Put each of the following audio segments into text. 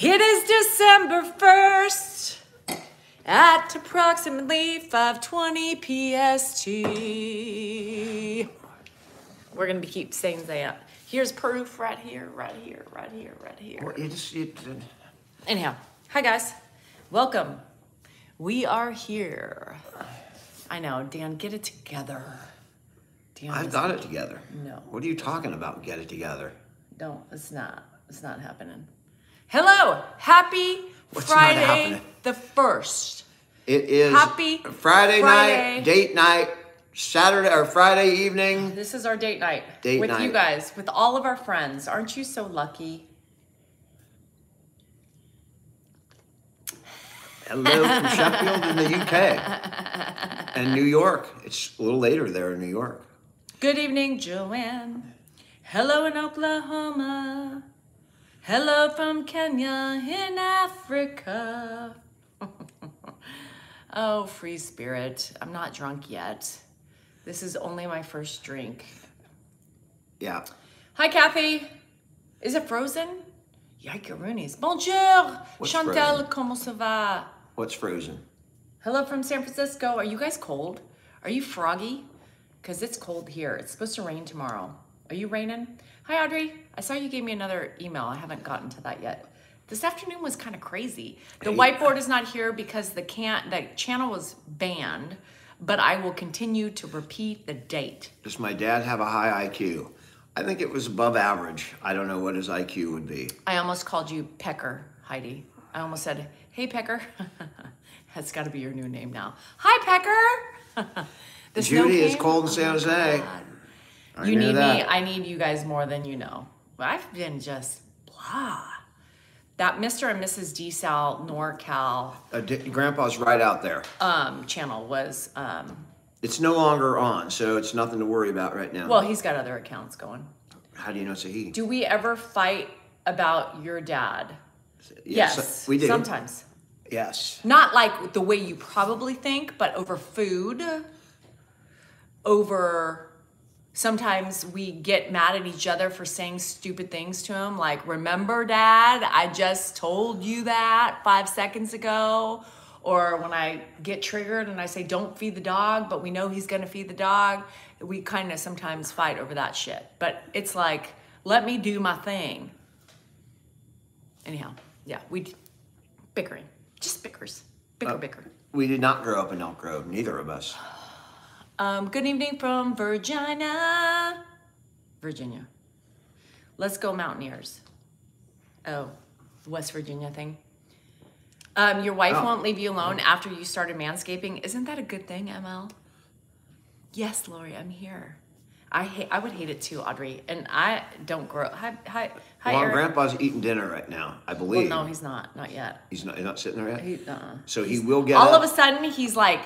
It is December 1st at approximately 5:20 PST. We're going to be keep saying that. Here's proof right here, right here, right here, right here. You just, you, Anyhow, hi guys. Welcome. We are here. I know, Dan, get it together. Dan, I've got it together. No. What are you talking about? Get it together. Don't. It's not. It's not happening. Hello. Happy What's Friday the 1st. It is Happy Friday, Friday. night, date night, Saturday or Friday evening. This is our date night Date with you guys, with all of our friends. Aren't you so lucky? Hello from Sheffield in the UK. And New York. It's a little later there in New York. Good evening, Joanne. Hello in Oklahoma. Hello from Kenya in Africa. oh, free spirit. I'm not drunk yet. This is only my first drink. Yeah. Hi, Kathy. Is it frozen? Yikeroonies. Bonjour. What's Chantal, frozen? comment ça va? What's frozen? Hello from San Francisco. Are you guys cold? Are you froggy? Because it's cold here. It's supposed to rain tomorrow. Are you raining? Hi, Audrey. I saw you gave me another email. I haven't gotten to that yet. This afternoon was kind of crazy. The whiteboard is not here because the can the channel was banned, but I will continue to repeat the date. Does my dad have a high IQ? I think it was above average. I don't know what his IQ would be. I almost called you Pecker, Heidi. I almost said, "Hey, Pecker." That's got to be your new name now. Hi, Pecker. Judy, came? cold in Oh San Jose. God. I You need me. I need you guys more than you know. I've been just blah. That Mr. and Mrs. DeSal NorCal Uh, D- Grandpa's right out there. um, channel was, um, It's no longer on, so it's nothing to worry about right now. well, he's got other accounts going. How do you know it's a he? Do we ever fight about your dad? Yes, we do. Sometimes. Yes. Not like the way you probably think, but over food, over sometimes we get mad at each other for saying stupid things to him, like, remember, dad, I just told you that five seconds ago. Or when I get triggered and I say, don't feed the dog, but we know he's gonna feed the dog, we kind of sometimes fight over that shit. But it's like, let me do my thing. Anyhow, yeah, we bickering, just bickers, bicker, uh, bicker. We did not grow up in Elk Grove, neither of us. Um, good evening from Virginia. Virginia. Let's go Mountaineers. Oh, West Virginia thing. Um, your wife Oh. won't leave you alone after you started manscaping. Isn't that a good thing, ML? Yes, Lori, I'm here. I hate. I would hate it too, Audrey. And I don't grow. Hi, hi, hi, well, Eric. Grandpa's eating dinner right now, I believe. Well, no, he's not. Not yet. he's not. He's not sitting there yet. He, uh-uh. so he will get all up. of a sudden he's like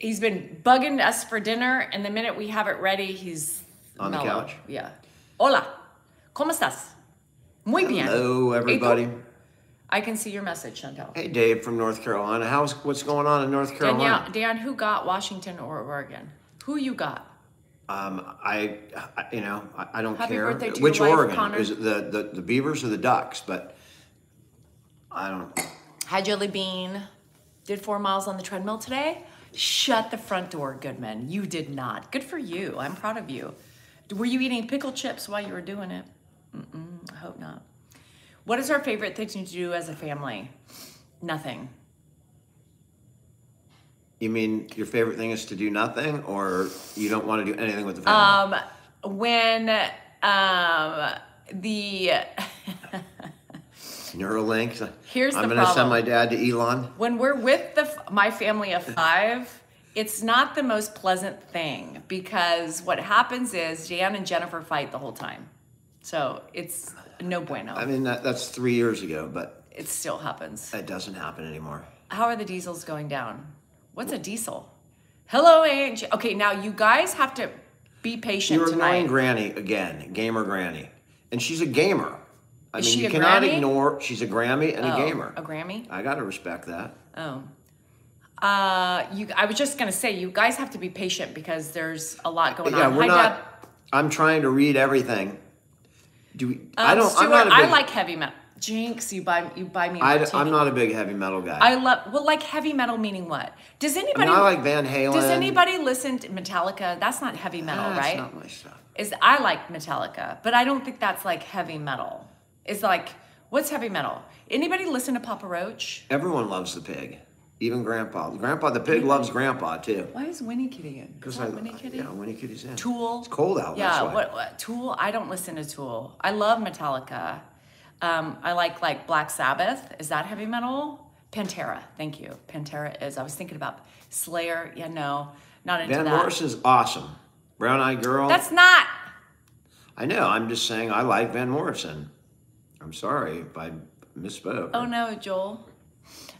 he's been bugging us for dinner and the minute we have it ready he's On the couch? yeah. Hola. Cómo estás? Muy bien. Hello, everybody. i can see your message chantel Hey, Dave from North Carolina. How's what's going on in North Carolina? Danielle, dan who got washington or oregon? Who you got? Um, I, I, you know, I, I don't Happy care. which wife, Oregon? Connor. is it the, the the Beavers or the Ducks, but I don't. hi jelly bean. Did four miles on the treadmill today shut the front door goodman. You did not. Good for you. I'm proud of you. Were you eating pickle chips while you were doing it? Mm-mm, i hope not. What is our favorite thing to do as a family? Nothing. You mean your favorite thing is to do nothing, or you don't want to do anything with the family? um when um the Neuralink. Here's the I'm the gonna send my dad to Elon. when we're with the my family of five it's not the most pleasant thing because what happens is jan and jennifer fight the whole time so it's no bueno I mean, that, that's three years ago, but it still happens it doesn't happen anymore. how are the diesels going down what's a diesel hello Angie. okay now you guys have to be patient You're tonight Granny again, gamer Granny, and she's a gamer. I Is mean, she you a cannot Grammy? ignore. She's a Grammy and a Oh, gamer. a grammy I gotta respect that. Oh. Uh, you. I was just gonna say, you guys have to be patient because there's a lot going yeah, on. we're Hi, not. Deb. I'm trying to read everything. Do we? I Um, don't. Stuart, I'm not a big, I like heavy metal. Jinx, you buy you buy me. a I. I'm not a big heavy metal guy. I love well, like heavy metal meaning what? Does I anybody? mean, I like Van Halen. Does anybody listen to Metallica? That's not heavy metal, That's right? not my stuff. Is I like Metallica, but I don't think that's like heavy metal. It's like what's heavy metal? Anybody listen to Papa Roach? Everyone loves the pig, even Grandpa. Grandpa, the pig loves Grandpa too. Why is Winnie Kitty in? Is Because I, Winnie Kitty? yeah, Winnie Kitty's in. Tool. It's cold out. Yeah, what, what Tool? I don't listen to Tool. I love Metallica. Um, I like like Black Sabbath. Is that heavy metal? Pantera. Thank you. Pantera is. I was thinking about Slayer. Yeah, no, not into Van that. Morrison's awesome. Brown Eyed Girl. That's not. I know. I'm just saying I like Van Morrison. I'm sorry if I misspoke. Oh no, Joel.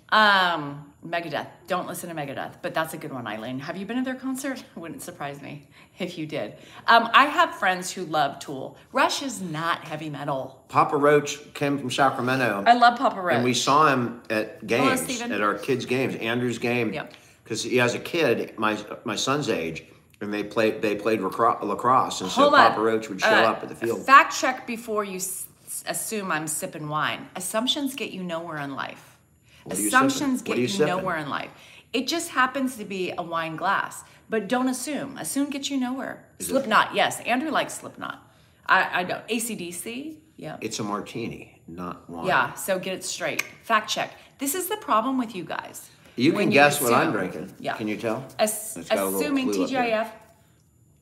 Um, Megadeth. Don't listen to Megadeth, but that's a good one, Eileen. Have you been to their concert? Wouldn't surprise me if you did. Um, I have friends who love Tool. Rush is not heavy metal. Papa Roach came from Sacramento. I love Papa Roach. And we saw him at games, Stephen. at our kids' games, Andrew's game. Yep. Because he has a kid, my my son's age, and they played they played lacrosse, and so Hold on. Papa Roach would show Uh, up at the field. Fact check before you assume I'm sipping wine. Assumptions get you nowhere in life. You Assumptions get you, you nowhere in life. It just happens to be a wine glass, but don't assume. Assume gets you nowhere. it- Slipknot, yes. Andrew likes Slipknot. I, I don't. ACDC, yeah. It's a martini, not wine. Yeah, so get it straight. Fact check. This is the problem with you guys. You can guess what I'm drinking. Yeah. Can you tell? As, It's got a little assuming. TGIF,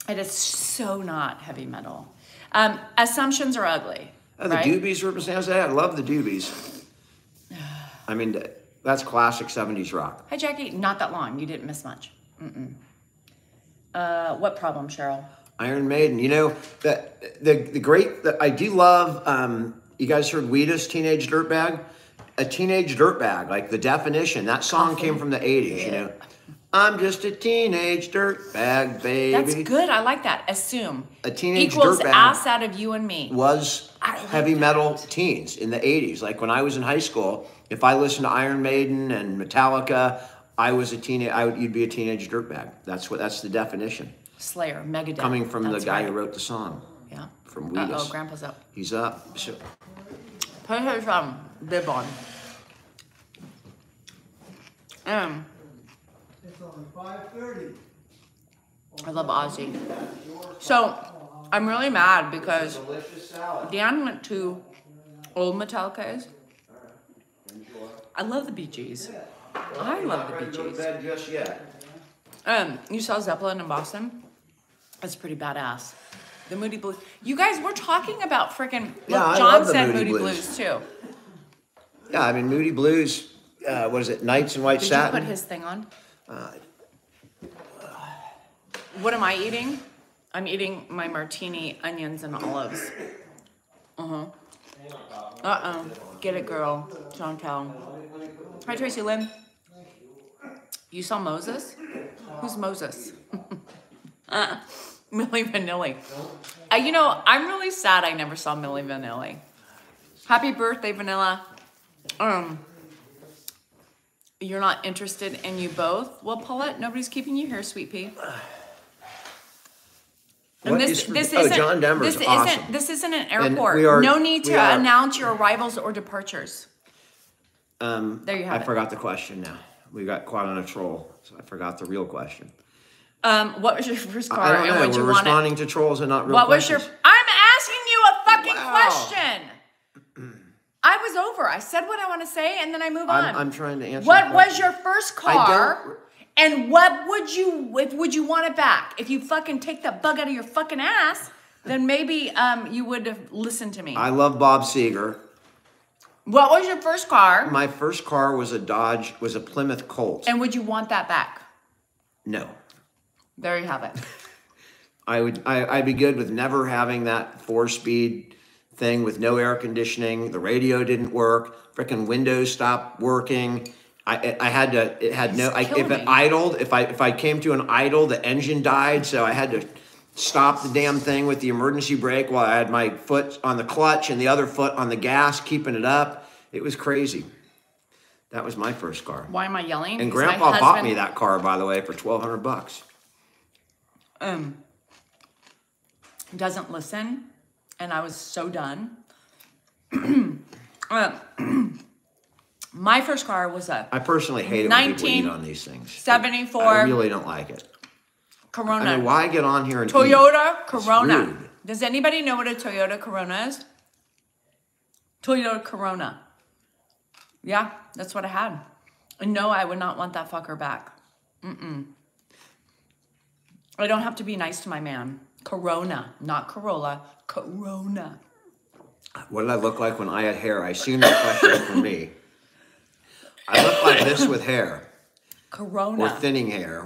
it is so not heavy metal. Um, assumptions are ugly. Oh, the right? Doobies that. I love the Doobies. I mean, that's classic 70s rock. Hi, Jackie. Not that long. You didn't miss much. Mm-mm. Uh, what problem, Cheryl? Iron Maiden. You know, the, the, the great, the, I do love, um, you guys heard Wheatus, Teenage Dirtbag? A teenage dirtbag, like the definition. That song came from the 80s, you know. I'm just a teenage dirtbag, baby. That's good. I like that. Assume. A teenage equals dirtbag. ass out of you and me. was like heavy that. metal teens in the 80s. Like when I was in high school, if I listened to Iron Maiden and Metallica, I was a teenage. I would, you'd be a teenage dirtbag. That's what. That's the definition. Slayer, Megadeth. Coming from That's the guy right. who wrote the song. Yeah. from Uh Wheatus. oh, Grandpa's up. He's up. So, Put his um bib on. Um, It's on five thirty. I love Ozzy. So I'm really mad because delicious salad. Dan went to old Metallica's. I love the Bee Gees. I love the Bee Gees. bed just yet. Um, you saw Zeppelin in Boston? That's pretty badass. The Moody Blues. You guys, we're talking about freaking. Look, Yeah, I John love the said Moody Moody Blues. Blues, too. Yeah, I mean Moody Blues. Uh, what is it? Nights in White Did Satin. you put his thing on? Uh, What am I eating? I'm eating my martini, onions, and olives. Uh huh. Uh oh. Get it, girl. Chantel. Hi, Tracy Lynn. You saw Moses? Who's Moses? uh, Milli Vanilli. Uh, you know, I'm really sad I never saw Milli Vanilli. Happy birthday, Vanilla. Um, you're not interested in you both? Well, Paulette, nobody's keeping you here, sweet pea. And What this, is- this oh, isn't, John Denver's this awesome. isn't this isn't an airport. are- no need to are- announce your arrivals or departures. um, There you have I it. forgot the question now. We got caught on a troll, so I forgot the real question. Um, what was your first car I don't and know. what We're you wanted? responding to trolls and not real What was your? questions. I'm asking you a fucking Wow. question. I was over. I said what I want to say, and then I move on. I'm, I'm trying to answer. What was your first car? And what would you if would you want it back? If you fucking take that bug out of your fucking ass, then maybe um you would have listened to me. I love Bob Seger. what was your first car? My first car was a Dodge, was a Plymouth Colt. And would you want that back? no, There you have it. I would. I, I'd be good with never having that four-speed thing with no air conditioning. The radio didn't work. Freaking windows stopped working. I, I had to. It had no. I, if it idled, if I if I came to an idle, the engine died. So I had to stop the damn thing with the emergency brake while I had my foot on the clutch and the other foot on the gas, keeping it up. It was crazy. That was my first car. Why am I yelling? And Grandpa bought me that car, by the way, for twelve hundred bucks. um doesn't listen and I was so done. Um, my first car was a I personally hate it when people eat on these things. 74. I really don't like it. Corona. I mean, why get on here and eat? Toyota Corona. Does anybody know what a Toyota Corona is? Toyota Corona. Yeah, that's what I had. And no, I would not want that fucker back. Mm-mm. I don't have to be nice to my man. Corona, not Corolla. Corona. What did I look like when I had hair? I assume that question is for me. I look like this with hair Corona. or thinning hair.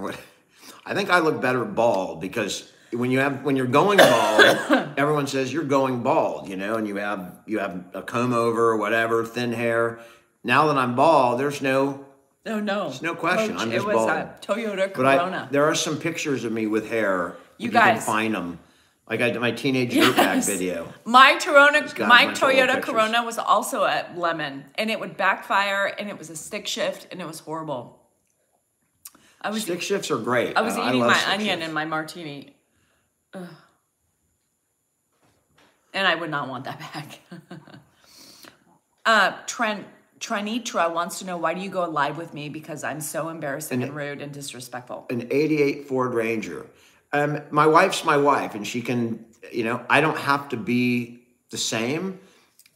I think I look better bald because when you have when you're going bald, everyone says you're going bald, you know, and you have you have a comb over or whatever, thin hair. Now that I'm bald, there's no No, no. There's no question, I'm it just was uh, bald. a Toyota But I, Corona. there are some pictures of me with hair. You if can guys- find them. Like I did my teenage Yes. video. my Corona, my bunch of old Toyota. Corona was also a lemon, and it would backfire, and it was a stick shift, and it was horrible. I was Stick shifts are great. I was I eating love my onion shifts. and my martini. Ugh. And I would not want that back. uh, Trent, Trinitra wants to know why do you go live with me? Because I'm so embarrassing and, rude and disrespectful. an 88 Ford Ranger. Um, my wife's my wife, and she can, you know, I don't have to be the same,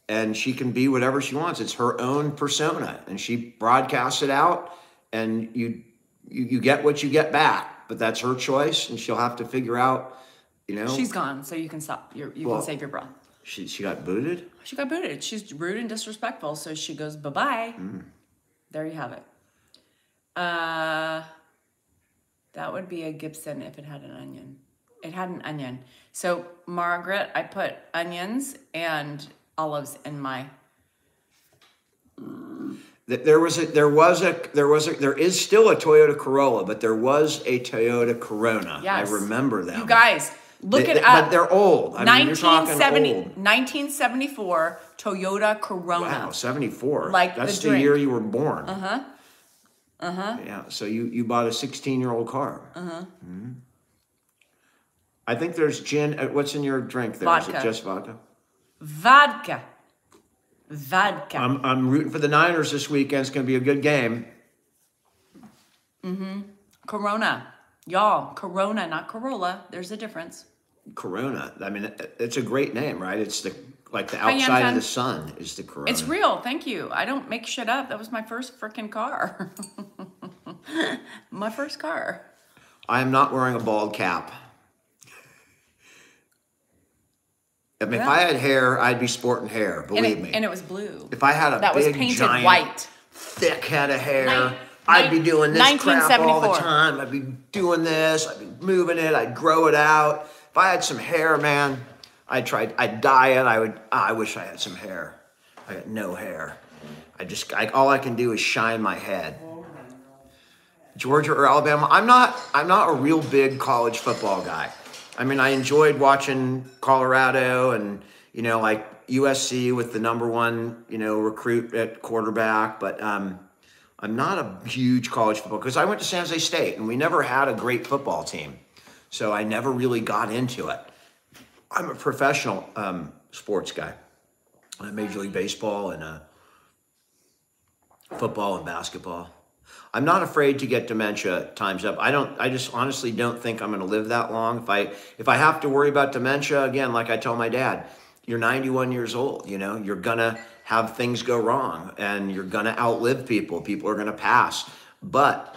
and she can be whatever she wants. It's her own persona, and she broadcasts it out, and you, you, you get what you get back. But that's her choice, and she'll have to figure out, you know. She's gone, so you can stop. You're, you Well- can save your breath. she, she got booted. She got booted. She's rude and disrespectful, so she goes bye bye. Mm. There you have it. Uh, that would be a Gibson if it had an onion. It had an onion. So Margaret, I put onions and olives in my. Th- There was a, there was a, there was a, there is still a Toyota Corolla, but there was a Toyota Corona. Yes. I remember that. You guys, look They- it they- up. But they're old. I mean, you're talking 1970, old. 1974 Toyota Corona. Wow, 74. Like That's the, drink. year you were born. Uh-huh. Uh-huh. Yeah, so you, you bought a 16-year-old car. Uh-huh. Hmm. I think there's gin. uh, What's in your drink there? Is Vodka. it just vodka? Vodka. Vodka. I'm, I'm rooting for the Niners this weekend. It's going to be a good game. Mm hmm. Corona. Y'all, Corona, not Corolla. There's a difference. Corona. I mean, it's a great name, right? It's the like the outside of the sun is the Corona. It's real. Thank you. I don't make shit up. That was my first freaking car. my first car. I am not wearing a bald cap. I mean, if I had hair, I'd be sporting hair. And Believe it, me. and it was blue. if I had a that was big, painted giant, white. thick head of hair, I'd be doing this crap all the time. I'd be doing this. I'd be moving it. I'd grow it out. If I had some hair, man, I'd try. I'd dye it. I would. ah, I wish I had some hair. I got no hair. I just. I, all I can do is shine my head. Georgia or Alabama. I'm not. I'm not a real big college football guy. I mean, I enjoyed watching Colorado and you know like USC with the number one you know recruit at quarterback, but um, I'm not a huge college football because I went to San Jose State and we never had a great football team, so I never really got into it. I'm a professional um, sports guy, Major League Baseball and uh, football and basketball. I'm not afraid to get dementia times up. I don't. I just honestly don't think I'm going to live that long. If I if I have to worry about dementia again, like I tell my dad, you're 91 years old. You know, you're gonna have things go wrong, and you're gonna outlive people. People are gonna pass. But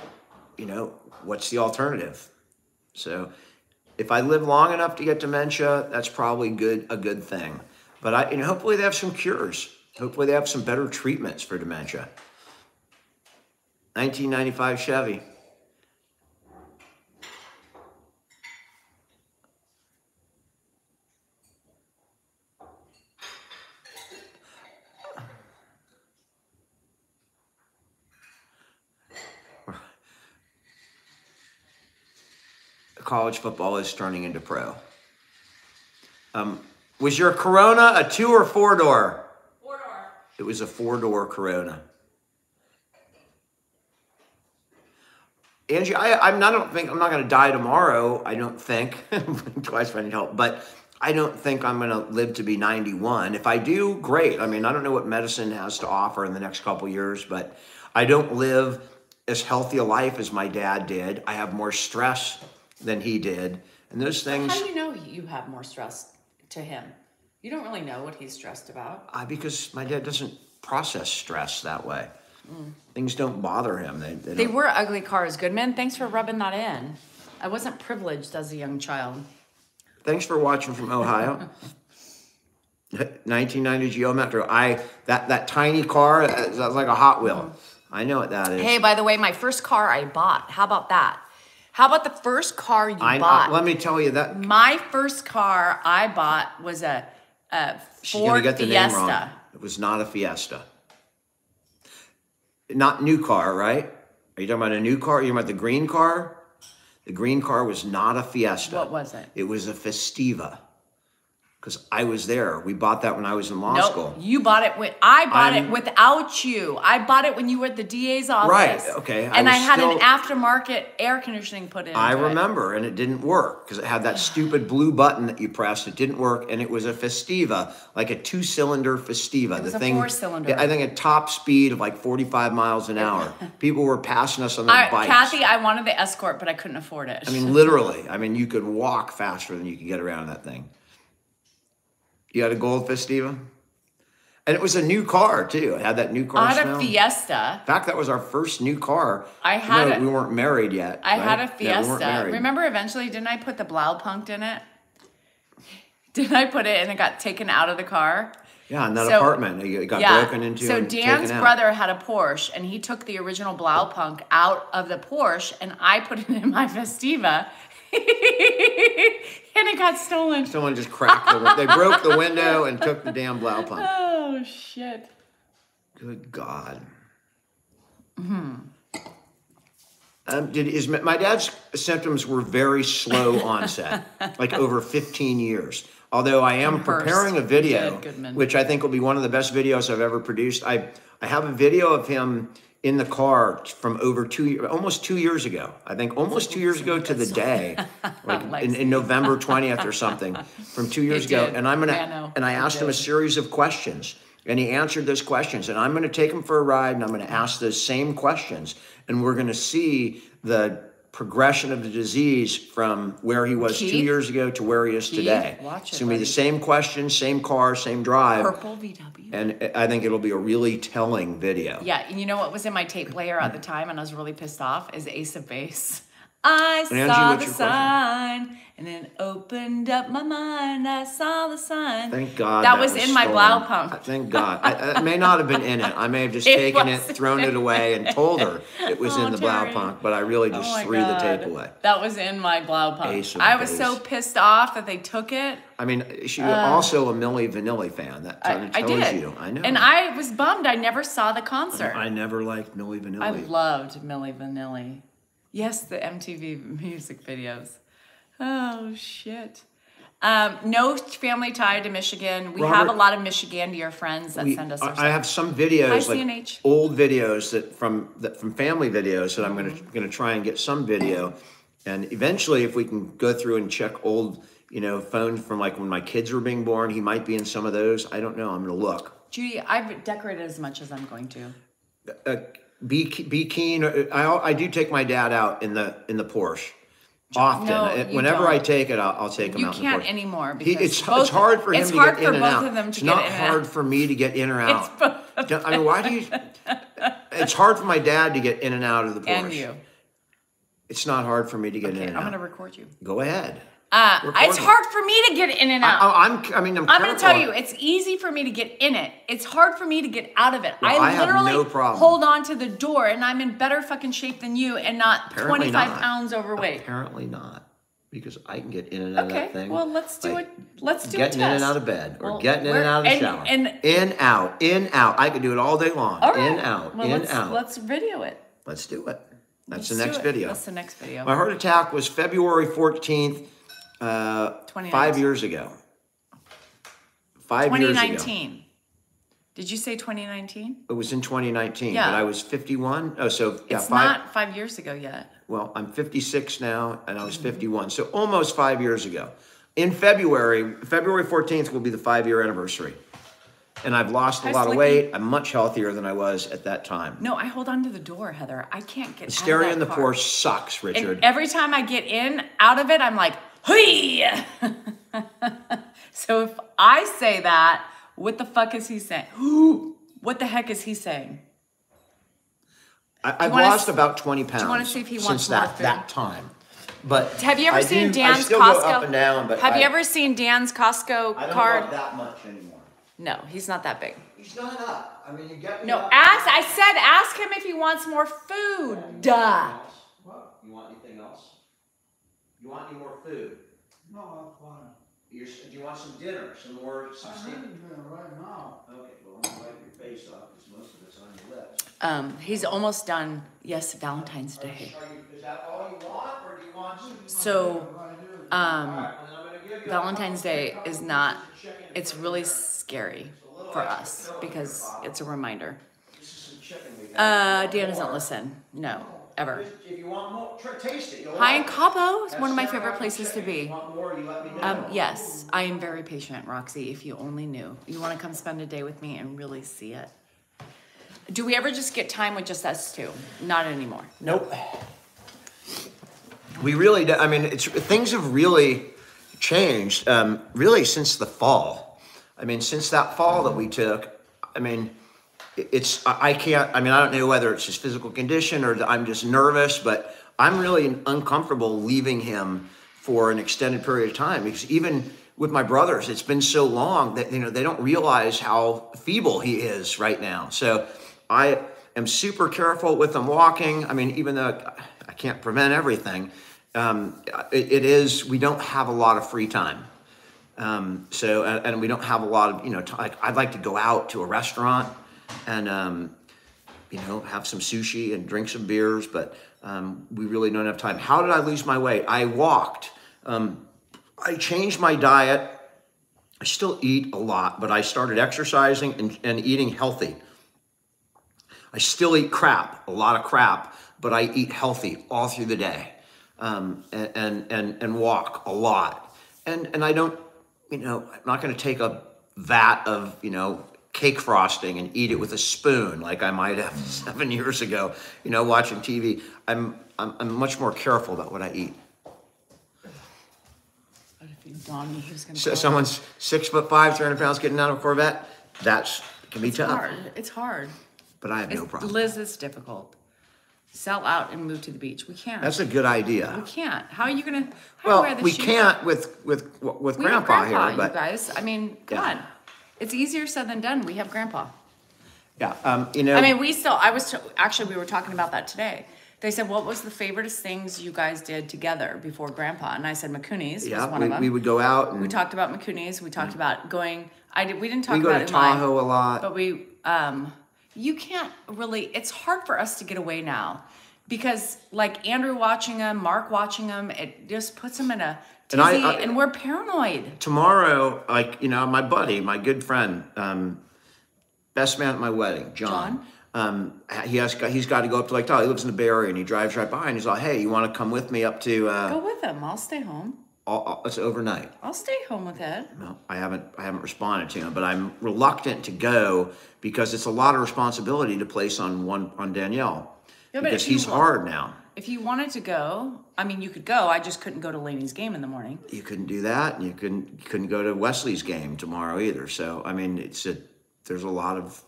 you know, what's the alternative? So, if I live long enough to get dementia, that's probably good a good thing. But I, know, hopefully they have some cures. Hopefully they have some better treatments for dementia. 1995 Chevy. College football is turning into pro. Um, was your Corona a two or four door? Four door. It was a four door Corona. Angie, I, I'm not, I don't think I'm not going to die tomorrow. I don't think. Twice I need help, but I don't think I'm going to live to be 91. If I do, great. I mean, I don't know what medicine has to offer in the next couple years, but I don't live as healthy a life as my dad did. I have more stress than he did. And those things, How do you know you have more stress to him? You don't really know what he's stressed about. uh, because my dad doesn't process stress that way. Things don't bother him. They, they, They were ugly cars, Goodman. Thanks for rubbing that in. I wasn't privileged as a young child. Thanks for watching from Ohio. 1990 Geo Metro. I that that tiny car that's like a Hot Wheel. I know what that is. Hey, by the way, my first car I bought. How about that? How about the first car you I, bought? I- let me tell you that my first car I bought was a, a Ford get the Fiesta. name wrong. It was not a Fiesta. Not new car, right? Are you talking about a new car? Are you talking about the green car? The green car was not a Fiesta. What was it? It was a Festiva. Because I was there. We bought that when I was in law Nope, school. you bought it with. I bought I'm- it without you. I bought it when you were at the DA's office. Right, okay, I And I, had an aftermarket air conditioning put in. I remember, and it didn't work because it had that stupid blue button that you pressed. It didn't work, and it was a Festiva, like a two-cylinder Festiva. It was the a thing, four-cylinder. I think a top speed of like 45 miles an hour. People were passing us on their I, bikes. Kathy, I wanted the Escort, but I couldn't afford it. I mean, literally. I mean, you could walk faster than you could get around that thing. You had a gold Festiva, and it was a new car too. It had that new car I had smell. a Fiesta. In fact, that was our first new car. I had no, a- we weren't married yet. I had a right? Yeah, we Fiesta. Remember, eventually, didn't I put the Blaupunkt in it? Didn't I put it and it got taken out of the car? Yeah, in that So- apartment, it got broken into. So and Dan's taken out. brother had a Porsche, and he took the original Blaupunk out of the Porsche, and I put it in my Festiva, and it got stolen. Someone just cracked the. win- They broke the window and took the damn Blaupunk. Oh shit! Good God. Hmm. Um, did is my dad's symptoms were very slow onset, like over 15 years. Although I am preparing a video, which I think will be one of the best videos I've ever produced. I I have a video of him in the car from over two years, almost two years ago. I think almost two years ago to the day, like in, in November 20th or something, from two years ago. And I'm gonna Yeah, and I asked him a series of questions and he answered those questions. And i'm going to take him for a ride and i'm going to ask those same questions. And we're going to see the progression of the disease from where he was two years ago to where he is today watch it, it's going to be the same question, same car same drive Purple VW. and i think it'll be a really telling video Yeah, and you know what was in my tape player at the time, and I was really pissed off? Is Ace of Base. I Angie, saw what's the sign. question? And then opened up my mind. I saw the sign. Thank God that, was, in my stolen. Blaupunk. Thank God. I, it may not have been in it. I may have just It taken it, thrown it away, and told her it was Oh, in the Terry. Blaupunk, but I really Oh just my threw the tape away. That was in my Blaupunk. Ace I was so pissed off that they took it. I mean, she was also a Milli Vanilli fan. That I, kind of I tells did. you. I know. And I was bummed. I never saw the concert. I never liked Milli Vanilli. I loved Milli Vanilli. Yes, the MTV music videos. Oh shit. Um, no family tie to Michigan. We have a lot of Michigander friends that We- send us. I stuff. have some videos, Hi, like CNH. old videos that from that from family videos that I'm gonna Mm-hmm. gonna try and get some video, and eventually, if we can go through and check old, you know, phones from like when my kids were being born, he might be in some of those. I don't know. I'm gonna look. Judy, I've decorated as much as I'm going to. Uh, be be keen. uh, I I do take my dad out in the in the Porsche. Often, No, Uh, you whenever I don't. take it, I'll, I'll take him You out. in can't anymore He, because it's, both- it's hard for him to get in and both out. of them to it's get not hard for me to get in or out. It's both of Don't- I mean, why do you? It's hard for my dad to get in and out of the Porsche. And you. It's not hard for me to get Okay, in and I'm out. gonna record you. Go ahead. Uh, it's hard for me to get in and out. I, I'm. I mean, I'm. I'm going to tell you, it's easy for me to get in it. It's hard for me to get out of it. Well, I I literally no hold on to the door, and I'm in better fucking shape than you, and not Apparently 25 not. pounds overweight. Apparently not, because I can get in and out of that thing. well, let's do like, it. Let's do Getting in and out of bed, or Well, getting in and out of the and- shower. and- in, out, in, out. I could do it all day long. All right. In, out, well, in, let's, out. Let's video it. Let's do it. That's Let's the next video. That's the next video. My heart attack was February 14th, uh, five years ago. Five years ago. 2019. Did you say 2019? It was in 2019, Yeah. but I was 51. Oh, so yeah, It's five. not five years ago yet. Well, I'm 56 now, and I was 51, so almost five years ago. In February, February 14th will be the five year anniversary. And I've lost a lot of weight. I'm much healthier than I was at that time. No, I hold on to the door, Heather. I can't get out in the car. Porsche sucks, Richard. And every time I get in, out of it, I'm like, hey. so if I say that, what the fuck is he saying? what the heck is he saying? I, I've lost s- about 20 pounds wanna see if he wants since more that, food? that time. But Have you ever I seen do- I Dan's still Costco? Go up and down, but Have you ever seen Dan's Costco I don't card? that much anymore. No, he's not that big. He's not up. I mean, you get me No, up. ask. I said, ask him if he wants more food. Duh. What? You want anything else? You want any more food? No, I'm fine. You're, do you want some dinner? Some more? Some I'm eating dinner right now. Okay, well, I'm gonna wipe your face off because most of it's on your lips. Um, he's almost done. Yes, Valentine's Are you, Day. are you, is that all you want, or do you want some? So, um, Alright, well, then I'm gonna give you a Valentine's Day is not. It's really scary for us because it's a reminder. This is some chicken we got. Uh, Dan doesn't listen. No, ever. If you want more, try, taste it. You'll Hi in. Cabo is That's one of my favorite places to be. more, you let me know. Um, yes, I am very patient, Roxy. If you only knew, you want to come spend a day with me and really see it. Do we ever just get time with just us two? Not anymore. Nope. We really, do, I mean, it's things have really changed. Um, really since the fall. I mean, since that fall that we took. I mean, it- it's I can't. I mean, I don't know whether it's his physical condition or I'm just nervous, but I'm really uncomfortable leaving him for an extended period of time because even with my brothers, it's been so long that you know they don't realize how feeble he is right now. So I am super careful with them walking. I mean, even though I can't prevent everything, um, it, it is we don't have a lot of free time. Um, so and, we don't have a lot of you know. I'd like to go out to a restaurant and um, you know have some sushi and drink some beers, but um, we really don't have time. How did I lose my weight? I walked. Um, I changed my diet. I still eat a lot, but I started exercising and, and eating healthy. I still eat crap, a lot of crap, but I eat healthy all through the day, um, and, and and and walk a lot. And and I don't, you know, I'm not going to take a vat of you know cake frosting and eat it with a spoon like I might have seven years ago. You know, watching TV. I'm I'm, I'm much more careful about what I eat. But if you dawned me he was gonna So someone's six foot five, 300 pounds, getting out of a Corvette. That's can be it's tough, hard. It's hard. but I have no problem. Liz, it's difficult. Sell out and move to the beach. We can't. That's a good idea. we can't. How are you gonna? Well, we can't with with with Grandpa, grandpa, here, but you guys. I mean, come Yeah. On. It's easier said than done. We have grandpa. yeah, um, you know. I mean, we still. I was t- actually we were talking about that today. They said, "What was the favoriteest things you guys did together before Grandpa?" And I said, "McCooney's yeah, was one we, of them." we would go out and We talked about McCooney's. We talked about going. I did. We didn't talk we go about to it in live, Tahoe a lot. but we. Um, you can't really. It's hard for us to get away now because, like Andrew watching them, Mark watching them, it just puts them in a And I- I- and we're paranoid. Tomorrow, like you know, my buddy, my good friend, um, best man at my wedding, John. Um, he has got, he's got to go up to Lake Tahoe. He lives in the Bay Area, and he drives right by, and he's like, "Hey, you want to come with me up to? Uh, Go with them. I'll stay home. all, all- it's overnight." I'll stay home with Ed. No, I haven't. I haven't responded to him, but I'm reluctant to go because it's a lot of responsibility to place on one on Danielle Yeah, because he's hard now. If you wanted to go, I mean, you could go. I just couldn't go to Laney's game in the morning. You couldn't do that, and you couldn't you couldn't go to Wesley's game tomorrow either. So I mean, it's a there's a lot of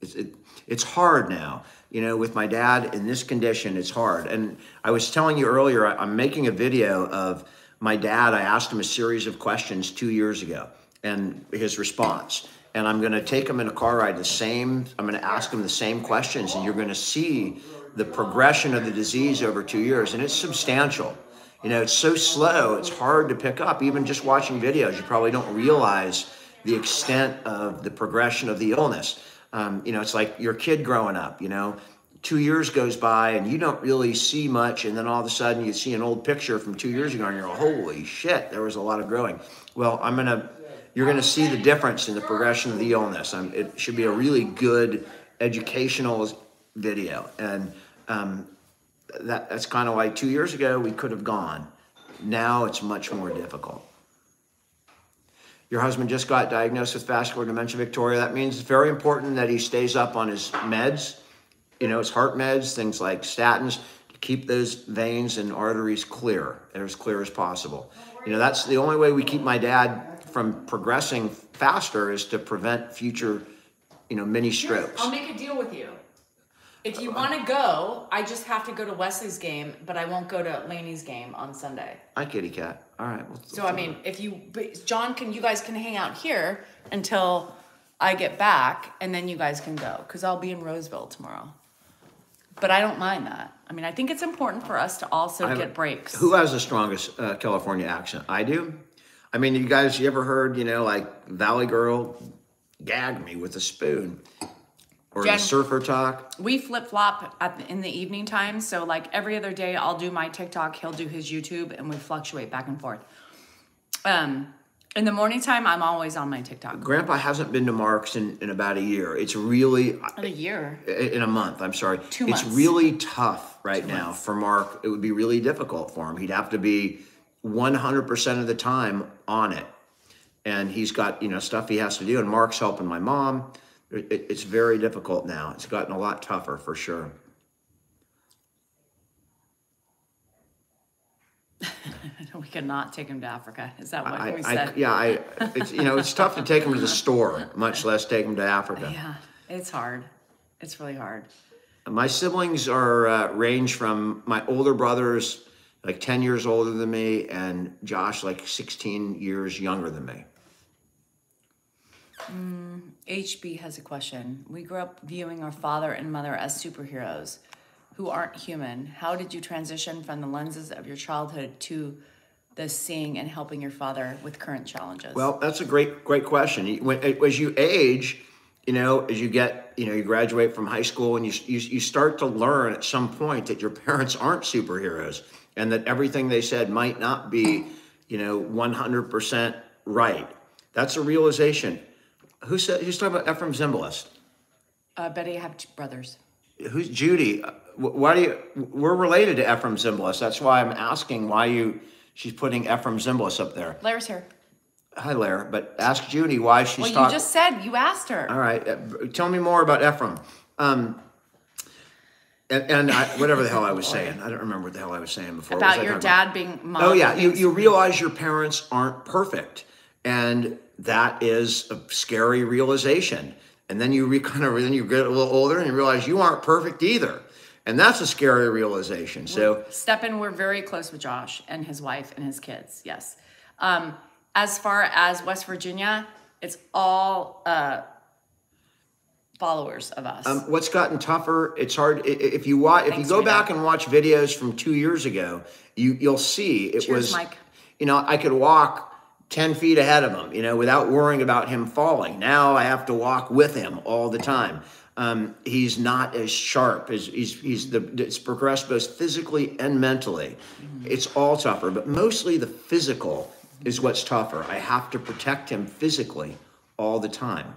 it's it, it's hard now. You know, with my dad in this condition, it's hard. And I was telling you earlier, I, I'm making a video of my dad. I asked him a series of questions two years ago, and his response. And I'm going to take him in a car ride. The same. I'm going to ask him the same questions, and you're going to see the progression of the disease over two years, and it's substantial. You know, it's so slow, it's hard to pick up. Even just watching videos, you probably don't realize the extent of the progression of the illness. Um, you know, it's like your kid growing up, you know, two years goes by and you don't really see much, and then all of a sudden you see an old picture from two years ago and you're like, holy shit, there was a lot of growing. Well, I'm gonna, you're gonna see the difference in the progression of the illness. Um, it should be a really good educational video. And um, that, that's kind of why two years ago we could have gone. Now it's much more difficult. Your husband just got diagnosed with vascular dementia, Victoria. That means it's very important that he stays up on his meds, you know, his heart meds, things like statins, to keep those veins and arteries clear, as clear as possible. You know, that's the only way we keep my dad from progressing faster is to prevent future, you know, mini strokes. I'll make a deal with you. If you want to go, I just have to go to Wesley's game, but I won't go to Laney's game on Sunday. Hi, kitty cat. All right. Well, So I mean, if you, but John can, you guys can hang out here until I get back, and then you guys can go because I'll be in Roseville tomorrow. But I don't mind that. I mean, I think it's important for us to also I- get breaks. Who has the strongest uh, California accent? I do. I mean, you guys, you ever heard, you know, like Valley Girl gag me with a spoon, or Jen- the surfer talk? we flip flop at the, in the evening time. So like every other day, I'll do my TikTok, he'll do his YouTube, and we fluctuate back and forth. Um, in the morning time, I'm always on my TikTok. Grandpa hasn't been to Mark's in, in about a year. It's really A year. in a month. I'm sorry. Two it's months. really tough right now for Mark. It would be really difficult for him. He'd have to be 100% of the time on it. And he's got, you know, stuff he has to do. And Mark's helping my mom. It, it- it's very difficult now. It's gotten a lot tougher for sure. We could not take him to Africa. Is that what I, we I, said? yeah, I, it's, you know, it's tough to take him to the store, much less take him to Africa. Yeah, it's hard. It's really hard. My siblings are uh, range from my older brothers, like 10 years older than me, and Josh, like 16 years younger than me. HB has a question. We grew up viewing our father and mother as superheroes who aren't human. How did you transition from the lenses of your childhood to the seeing and helping your father with current challenges? Well, that's a great, great question. When, as you age, you know, as you get, you know, you graduate from high school and you, you, you start to learn at some point that your parents aren't superheroes and that everything they said might not be, you know, 100% right. That's a realization. Who said, who's talking about Efrem Zimbalist? uh, Betty, I have two brothers. Who's Judy? Uh, Why do you? We're related to Efrem Zimbalist. That's why I'm asking why you. She's putting Efrem Zimbalist up there. Larry's here. Hi, Lair. But ask Judy why she's Well, you talking. just said you asked her. All right, uh, tell me more about Efrem. Um, and and I, whatever the hell I was saying, I don't remember what the hell I was saying before. What was about I your talking dad being mom. Oh yeah, you, you realize your parents aren't perfect, and that is a scary realization. And then you re, kind of then you get a little older and you realize you aren't perfect either, and that's a scary realization. So Steppen, we're very close with Josh and his wife and his kids. Yes. Um, as far as West Virginia, it's all uh, followers of us. Um, what's gotten tougher? It's hard if you watch if Thanks, you go back dad. and watch videos from two years ago. You you'll see it Cheers, was. Mike. You know, I could walk ten feet ahead of him. You know, without worrying about him falling. Now I have to walk with him all the time. Um, he's not as sharp as he's he's the it's progressed both physically and mentally. It's all tougher, but mostly the physical is what's tougher. I have to protect him physically all the time.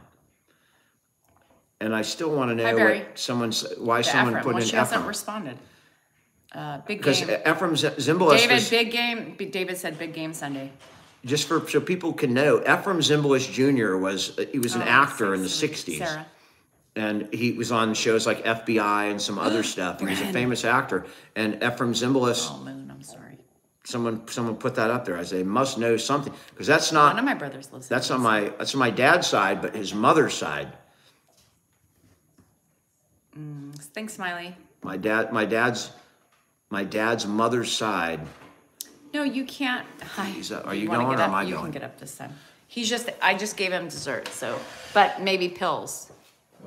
And I still want to know Barry. what someone's why To someone Efrem. put well, in she hasn't Efrem responded. Uh, big because game. Efrem Z- Zimbalist David, big game. B- David said big game Sunday. Just for so people can know Efrem Zimbalist Jr. was he was an Oh, actor in the '60s. Sarah. and he was on shows like FBI and some other stuff. He was a famous actor. And Efrem Zimbalist, Oh, Moon, I'm sorry. someone someone put that up there. I say must know something because that's not One of my brothers lives. that's on my that's on my dad's side, but his mother's side. Mm, Thanks, Smiley. My dad my dad's my dad's mother's side. No, you can't. He's up. Are you wanna going get or am up? I you going? can get up this time. He's just. I just gave him dessert. So, but maybe pills.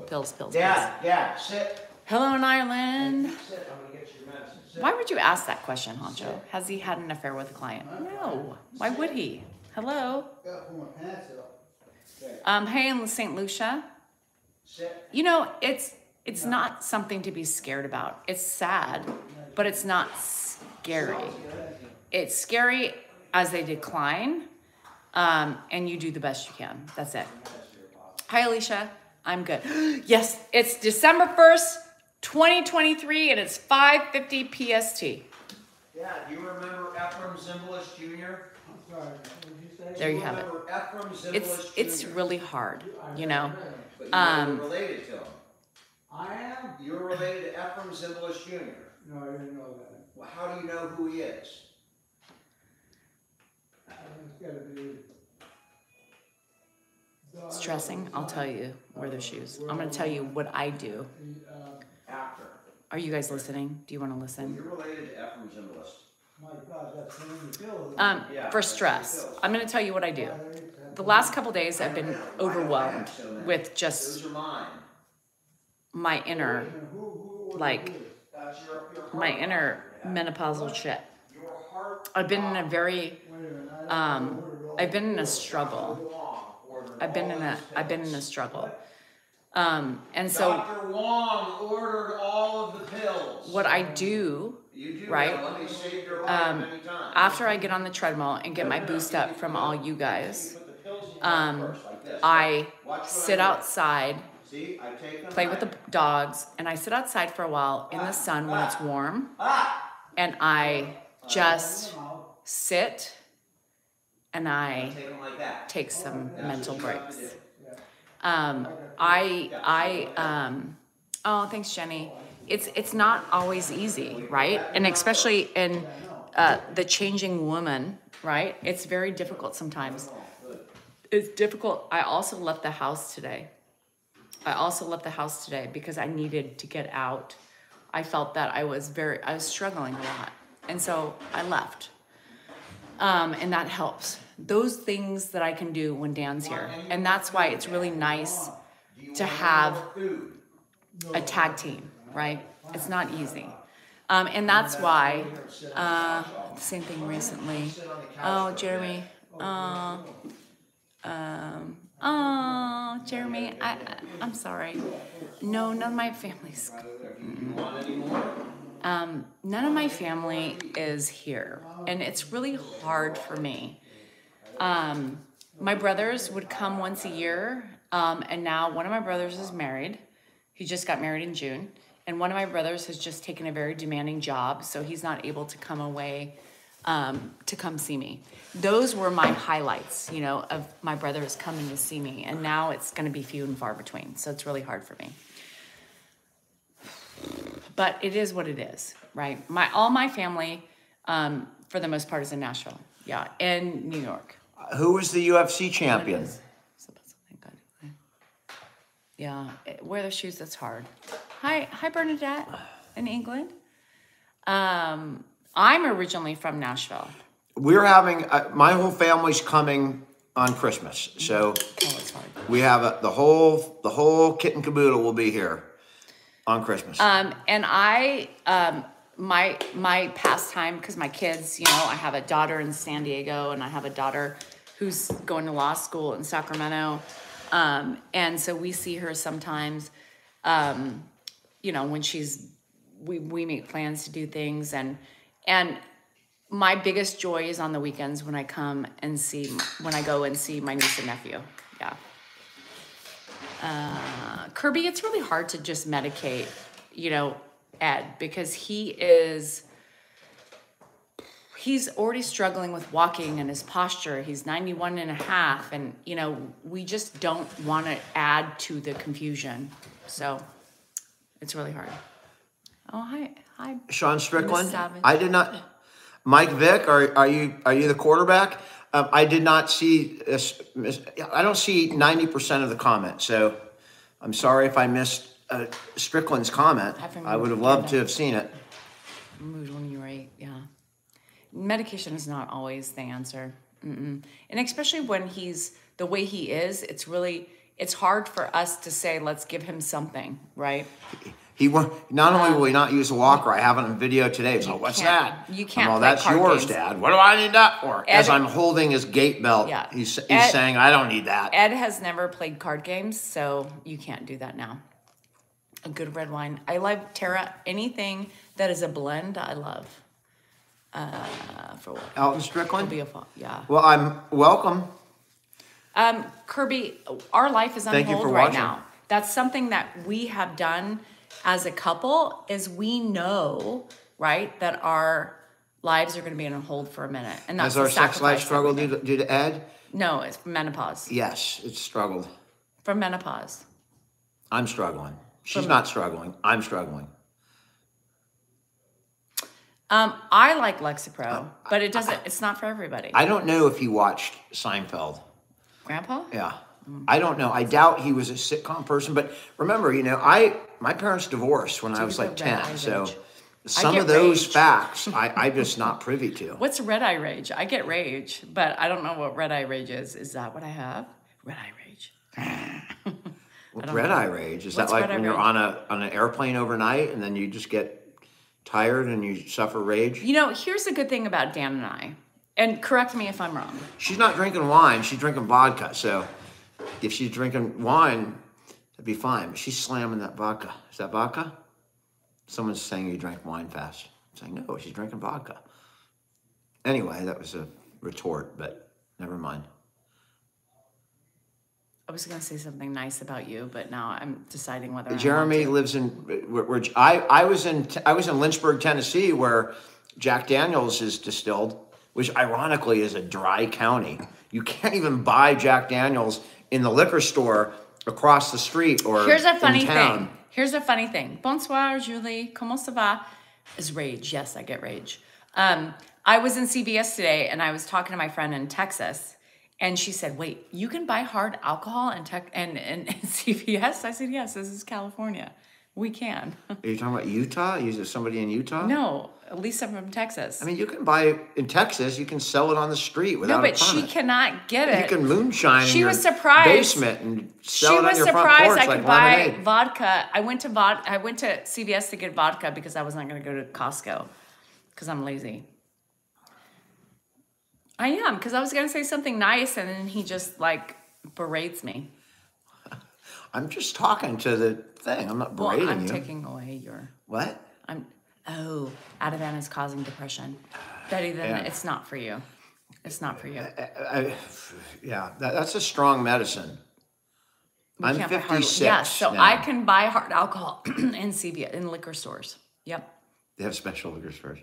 Pills, pills. pills. dad, sit. Hello, in Ireland. Sit. I'm gonna get your medicine. Sit. Why would you ask that question, Honcho? Has he had an affair with a client? No. Why would he? Hello. Gotta pull my pants up. Um, hey, in St. Lucia. Sit. You know, it's it's not something to be scared about. It's sad, but it's not scary. It's scary as they decline, um, and you do the best you can. That's it. Hi, Alicia. I'm good. yes, it's December 1st, 2023, and it's 5:50 PST. Yeah, do you remember Efrem Zimbalist Jr.? I'm sorry, what did you say? There you have it. Efrem Zimbalist It's it's really hard, you know. but you um, were related to him. I am? You're related to Efrem Zimbalist Jr. No, I didn't know that. Well, how do you know who he is? It's gotta be. Stressing, I'll tell you where the shoes. I'm gonna tell you what I do. After. Are you guys listening? Do you want to listen? You're related to Efrem Zimbalist. My God, that's the the bill. Um, Yeah, for that's stress, what it I'm gonna tell you what I do. The last couple days, I've been overwhelmed with just Those are mine. my inner, Who, who ordered like. That's your, your heart my inner menopausal shit. Your heart. I've been in a very, Wait a minute, I- I um, I've been in a struggle. I've been in a, I've been in a struggle. Um, and so Dr. Wong ordered all of the pills. what I do do right? Let me save your life Um, after I get on the treadmill and get my boost up from all you guys, You put the pills in your um, mouth first, like this. I sit outside, See, I take play with the dogs, and I sit outside for a while in the sun when it's warm, Ah! and I just sit and I Take them like that. take some mental what you have to breaks. Um, I, I, um, oh, thanks, Jenny. It's, it's not always easy, right? And especially in, uh, the changing woman, right? It's very difficult sometimes. It's difficult. I also left the house today. I also left the house today because I needed to get out. I felt that I was very, I was struggling a lot. And so I left. Um, and that helps. Those things that I can do when Dan's here. And that's why it's really nice to have a tag team, right? It's not easy. Um, and that's why, uh, same thing recently. Oh, Jeremy. Oh, um, oh, Jeremy. I, I, I'm sorry. No, none of my family's. Um, none of my family is here, and it's really hard for me. Um, my brothers would come once a year, um, and now one of my brothers is married. He just got married in June, and one of my brothers has just taken a very demanding job, so he's not able to come away um, to come see me. Those were my highlights, you know, of my brothers coming to see me, and now it's going to be few and far between, so it's really hard for me but it is what it is, right? My all my family, um, for the most part, is in Nashville, yeah, in New York. Who was the UFC champion? So that's something good. Yeah, it- wear the shoes. That's hard. Hi, hi, Bernadette, in England. Um, I'm originally from Nashville. We're having, uh, my whole family's coming on Christmas. So Oh, we have a, the whole, the whole kit and caboodle will be here on Christmas. Um, and I, um, my my pastime because my kids, you know, I have a daughter in San Diego and I have a daughter who's going to law school in Sacramento, um, and so we see her sometimes. Um, you know, when she's we we make plans to do things and and my biggest joy is on the weekends when I come and see when I go and see my niece and nephew. Yeah. Uh, Kirby, it's really hard to just medicate, you know, Ed because he is he's already struggling with walking and his posture. He's 91 and a half and you know, we just don't want to add to the confusion. So it's really hard. Oh, hi. Hi. Sean Strickland. I did not. Mike Vick, are, are you are you the quarterback? Um, I did not see. This, I don't see ninety percent of the comments, so I'm sorry if I missed uh, Strickland's comment. I would have loved to have seen it. Removed when you were eight, yeah. Medication is not always the answer. Mm-mm. And especially when he's the way he is, it's really, it's hard for us to say, let's give him something, right? He wa- not only will he not use a walker, I have it on video today. So what's that? you can't play that's yours, games." Dad. What do I need that for? As I'm holding his gate belt, Yeah. he's he's Ed- saying, I don't need that. Ed has never played card games, so you can't do that now. A good red wine. I love Tara. Anything that is a blend, I love. Uh, for what? Elton It'll Strickland. be a fun, yeah. Well, I'm welcome. Um, Kirby, our life is on Thank hold right watching. now. That's something that we have done as a couple is we know, right, that our lives are going to be on hold for a minute, and that's Has our sex life struggled due to, due to Ed? No, it's menopause. Yes, it's struggled. From menopause. I'm struggling. She's not struggling. I'm struggling. Um, I like Lexapro, but it doesn't. It's not for everybody. I don't know if he watched Seinfeld. Grandpa. Yeah. I don't know. I doubt he was a sitcom person, but remember, you know, I my parents divorced when I was like 10. eye So rage? some of those rage. facts I, I'm just not privy to. What's red eye rage? I get rage, but I don't know what red eye rage is. Is that what I have? Red eye rage. Red eye rage is What's that like when you're rage? on a on an airplane overnight and then you just get tired and you suffer rage? You know, here's the good thing about Dan and I, and correct me if I'm wrong. She's not drinking wine. She's drinking vodka. So if she's drinking wine, that'd be fine. But she's slamming that vodka. Is that vodka? Someone's saying you drank wine fast. I'm saying no, she's drinking vodka. Anyway, that was a retort, but never mind. I was going to say something nice about you, but now I'm deciding whether Jeremy lives in where, where I, I was in I was in Lynchburg, Tennessee, where Jack Daniels is distilled, which ironically is a dry county. You can't even buy Jack Daniels in the liquor store across the street or Here's a in funny town. thing. Here's a funny thing. Bonsoir, Julie. Comment ça va? Is rage. Yes, I get rage. Um, I was in CVS today and I was talking to my friend in Texas, and she said, "Wait, you can buy hard alcohol in tech and, and, and CVS?" I said, "Yes, this is California. We can." Are you talking about Utah? Is there somebody in Utah? no, at least I'm from Texas. I mean, you can buy in Texas. You can sell it on the street without no, but she cannot get it. You can moonshine in She was surprised. basement and sell she it on was your front surprised porch I like could buy lemonade. vodka. I went to vod- I went to CVS to get vodka because I was not going to go to Costco because I'm lazy. I am because I was going to say something nice and then he just like berates me. I'm just talking to the thing. I'm not berating Well, I'm you. taking away your. what? I'm. Oh, Ativan is causing depression. Betty, then Yeah. it's not for you. It's not for you. I, yeah, that, that's a strong medicine. We I'm can't buy hard- 56 Yes, so now. I can buy hard alcohol in CVS in liquor stores. Yep. They have special liquor stores.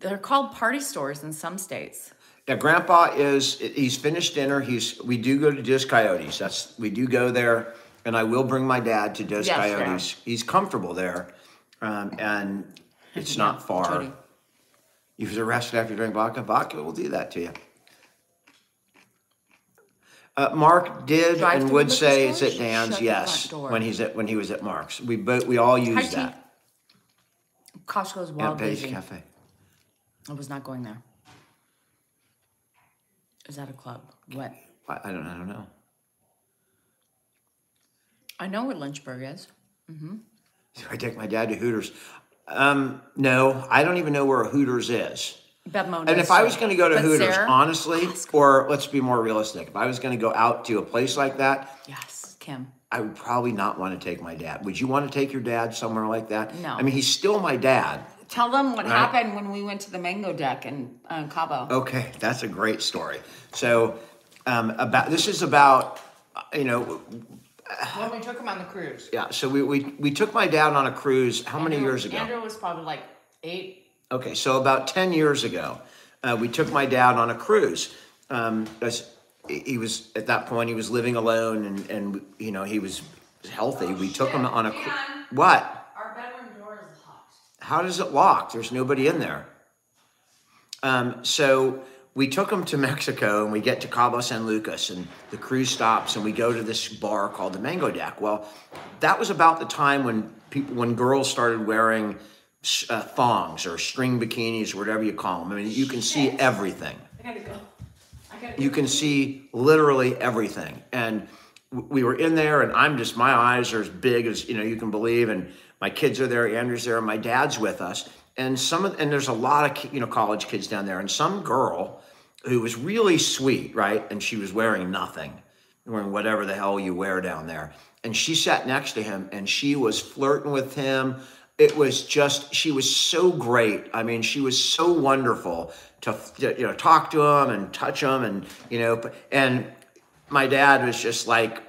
They're called party stores in some states. Yeah, Grandpa is. He's finished dinner. He's. We do go to Dos Coyotes. That's. We do go there, and I will bring my dad to Dos Yes, Coyotes. He's comfortable there, um, and it's not far. You was arrested after drank vodka. Vodka will do that to you. Uh, Mark did Drive and would say it's at Dan's. Shut yes, when he's at when he was at Mark's. We both we all use that Costco's at Wild Daisy. Cafe. I was not going there. Is that a club? What? I, I don't. I don't know. I know where Lynchburg is. Mm-hmm. Do I take my dad to Hooters? Um, no, I don't even know where a Hooters is. Bevmo And if I was going to go to Hooters, Sarah- honestly, or let's be more realistic, if I was going to go out to a place like that, Yes, Kim. I would probably not want to take my dad. Would you want to take your dad somewhere like that? No. I mean, he's still my dad. Tell them what Right. happened when we went to the Mango Deck in uh, Cabo. Okay, that's a great story. So, um, about this is about, uh, you know, When we took him on the cruise. yeah. So we we we took my dad on a cruise. How many years ago? Andrew was probably like eight. Okay, so about 10 years ago, uh, we took my dad on a cruise. Um, as he was, at that point, he was living alone and, and you know, he was healthy. we took him on a cruise. What? Our bedroom door is locked. How does it lock? There's nobody in there. Um, so we took him to Mexico and we get to Cabo San Lucas and the cruise stops and we go to this bar called the Mango Deck. Well, that was about the time when people, when girls started wearing uh, thongs or string bikinis or whatever you call them. I mean, you can see everything I gotta go. I gotta you can see literally everything. And we were in there, and I'm just my eyes are as big as you know you can believe. And my kids are there, Andrew's there, and my dad's with us. And some of and there's a lot of you know college kids down there, and some girl who was really sweet, right? And she was wearing nothing, wearing whatever the hell you wear down there. And she sat next to him, and she was flirting with him. It was just she was so great. I mean, she was so wonderful to you know talk to him and touch him, and you know, and my dad was just like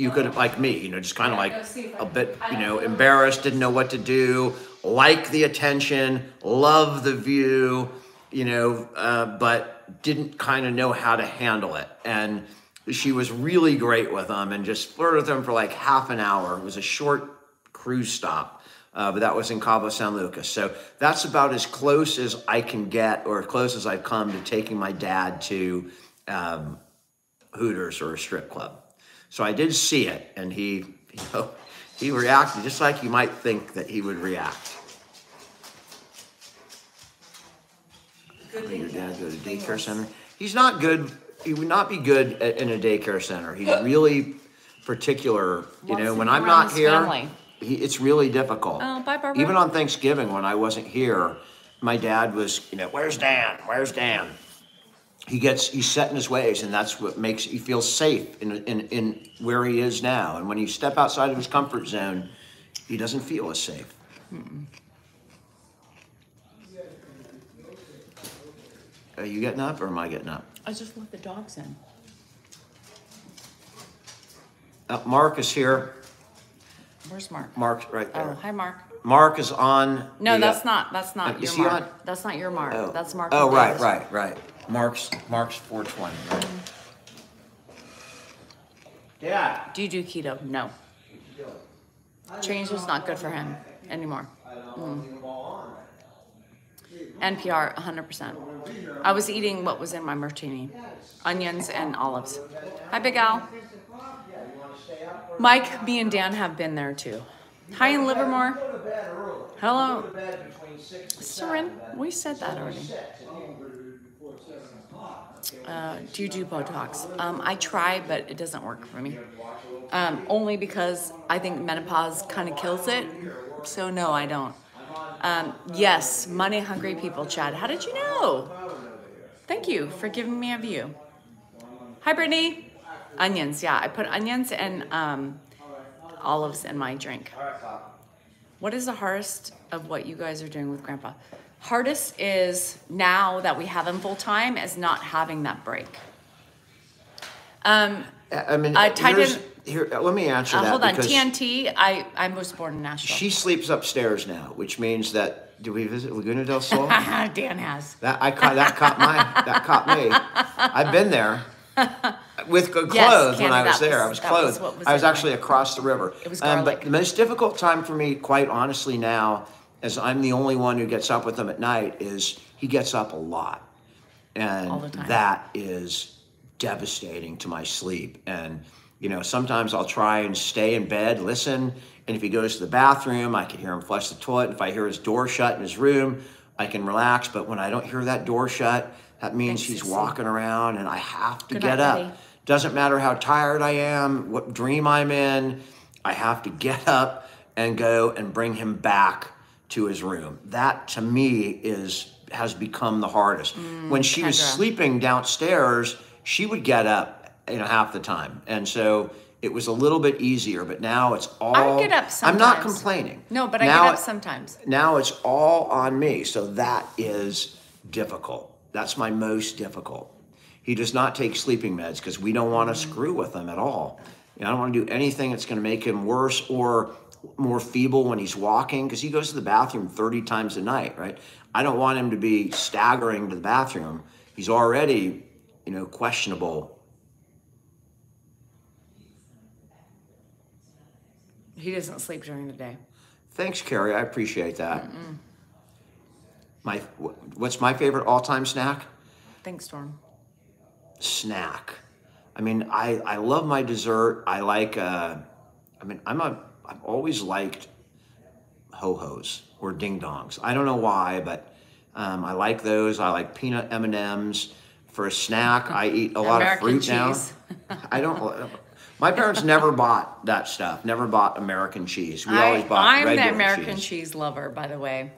you could like me, you know, just kind of like go see if I- a bit, you know, know. embarrassed, didn't know what to do. like the attention, love the view, you know, uh, but didn't kind of know how to handle it. And she was really great with them and just flirted with them for like half an hour. It was a short cruise stop, uh, but that was in Cabo San Lucas. So that's about as close as I can get, or as close as I've come to taking my dad to um, Hooters or a strip club. So I did see it, and he, you know, he reacted just like you might think that he would react. Your dad go to daycare center. He's not good. He would not be good at, in a daycare center. He's really particular. You Wants know, when I'm not here, he, it's really difficult. Oh, bye, Barbara. Even on Thanksgiving when I wasn't here, my dad was, you know, where's Dan? Where's Dan? He gets, he's set in his ways, and that's what makes he feels safe in, in, in where he is now. And when you step outside of his comfort zone, he doesn't feel as safe. Are you getting up or am I getting up? I just let the dogs in. Uh, Mark is here. Where's Mark? Mark's right there Oh, hi, Mark. Mark is on. No, the, uh, that's not. That's uh, not is your Mark. on? That's not your Mark. Oh. That's Mark. Oh, right, right, right. Mark's Mark's 420, right? Dad. Do you do keto? No. Change is not good for him anymore. Mm. NPR, 100%. I was eating what was in my martini onions and olives. Hi, Big Al. Mike, me, and Dan have been there too. Hi in Livermore. Hello. Soren, we said that already. Uh, do you do Botox? Um, I try, but it doesn't work for me. Um, only because I think menopause kind of kills it. So no, I don't. Um, yes, money hungry people, Chad. How did you know? Thank you for giving me a view. Hi, Brittany. Onions, yeah. I put onions and um, olives in my drink. What is the hardest of what you guys are doing with Grandpa? Hardest is now that we have him full time is not having that break. Um, I mean, I tied in- here. Let me answer uh, that hold on, TNT. I I was born in Nashville. she sleeps upstairs now, which means that do we visit Laguna del Sol? Dan has. that I caught that caught my that caught me. I've been there with good Yes, clothes when I was there. I was- was was clothed. what was I was actually across the river. It was Um, but the most difficult time for me, quite honestly, now, as I'm the only one who gets up with him at night, is he gets up a lot, and All the time. that is devastating to my sleep. And you know, sometimes I'll try and stay in bed, listen, and if he goes to the bathroom, I can hear him flush the toilet. If I hear his door shut in his room, I can relax. But when I don't hear that door shut, that means Thanks, he's walking around, and I have to Good get night, up. Doesn't matter how tired I am, what dream I'm in, I have to get up and go and bring him back to his room. That to me is has become the hardest. when she was Mm, sleeping downstairs, she would get up, you know, half the time. And so it was a little bit easier, but now it's all I get up I'm not complaining. No, but I Now get up sometimes. now it's all on me. So that is difficult. That's my most difficult. He does not take sleeping meds because we don't want to screw with him at all. You know, I don't want to do anything that's going to make him worse or more feeble when he's walking because he goes to the bathroom 30 times a night, right? I don't want him to be staggering to the bathroom. He's already, you know, questionable. He doesn't sleep during the day. Thanks, Carrie. I appreciate that. My, what's my favorite all-time snack? Thanks, Storm. snack. I mean, I, I love my dessert. I like, uh, I mean, I'm a, I've always liked ho-hos or ding dongs. I don't know why, but um, I like those. I like peanut M&Ms. For a snack, I eat a lot American of fruit now. I don't, my parents never bought that stuff, never bought American cheese. We always I, bought I'm the American cheese. cheese. lover, by the way.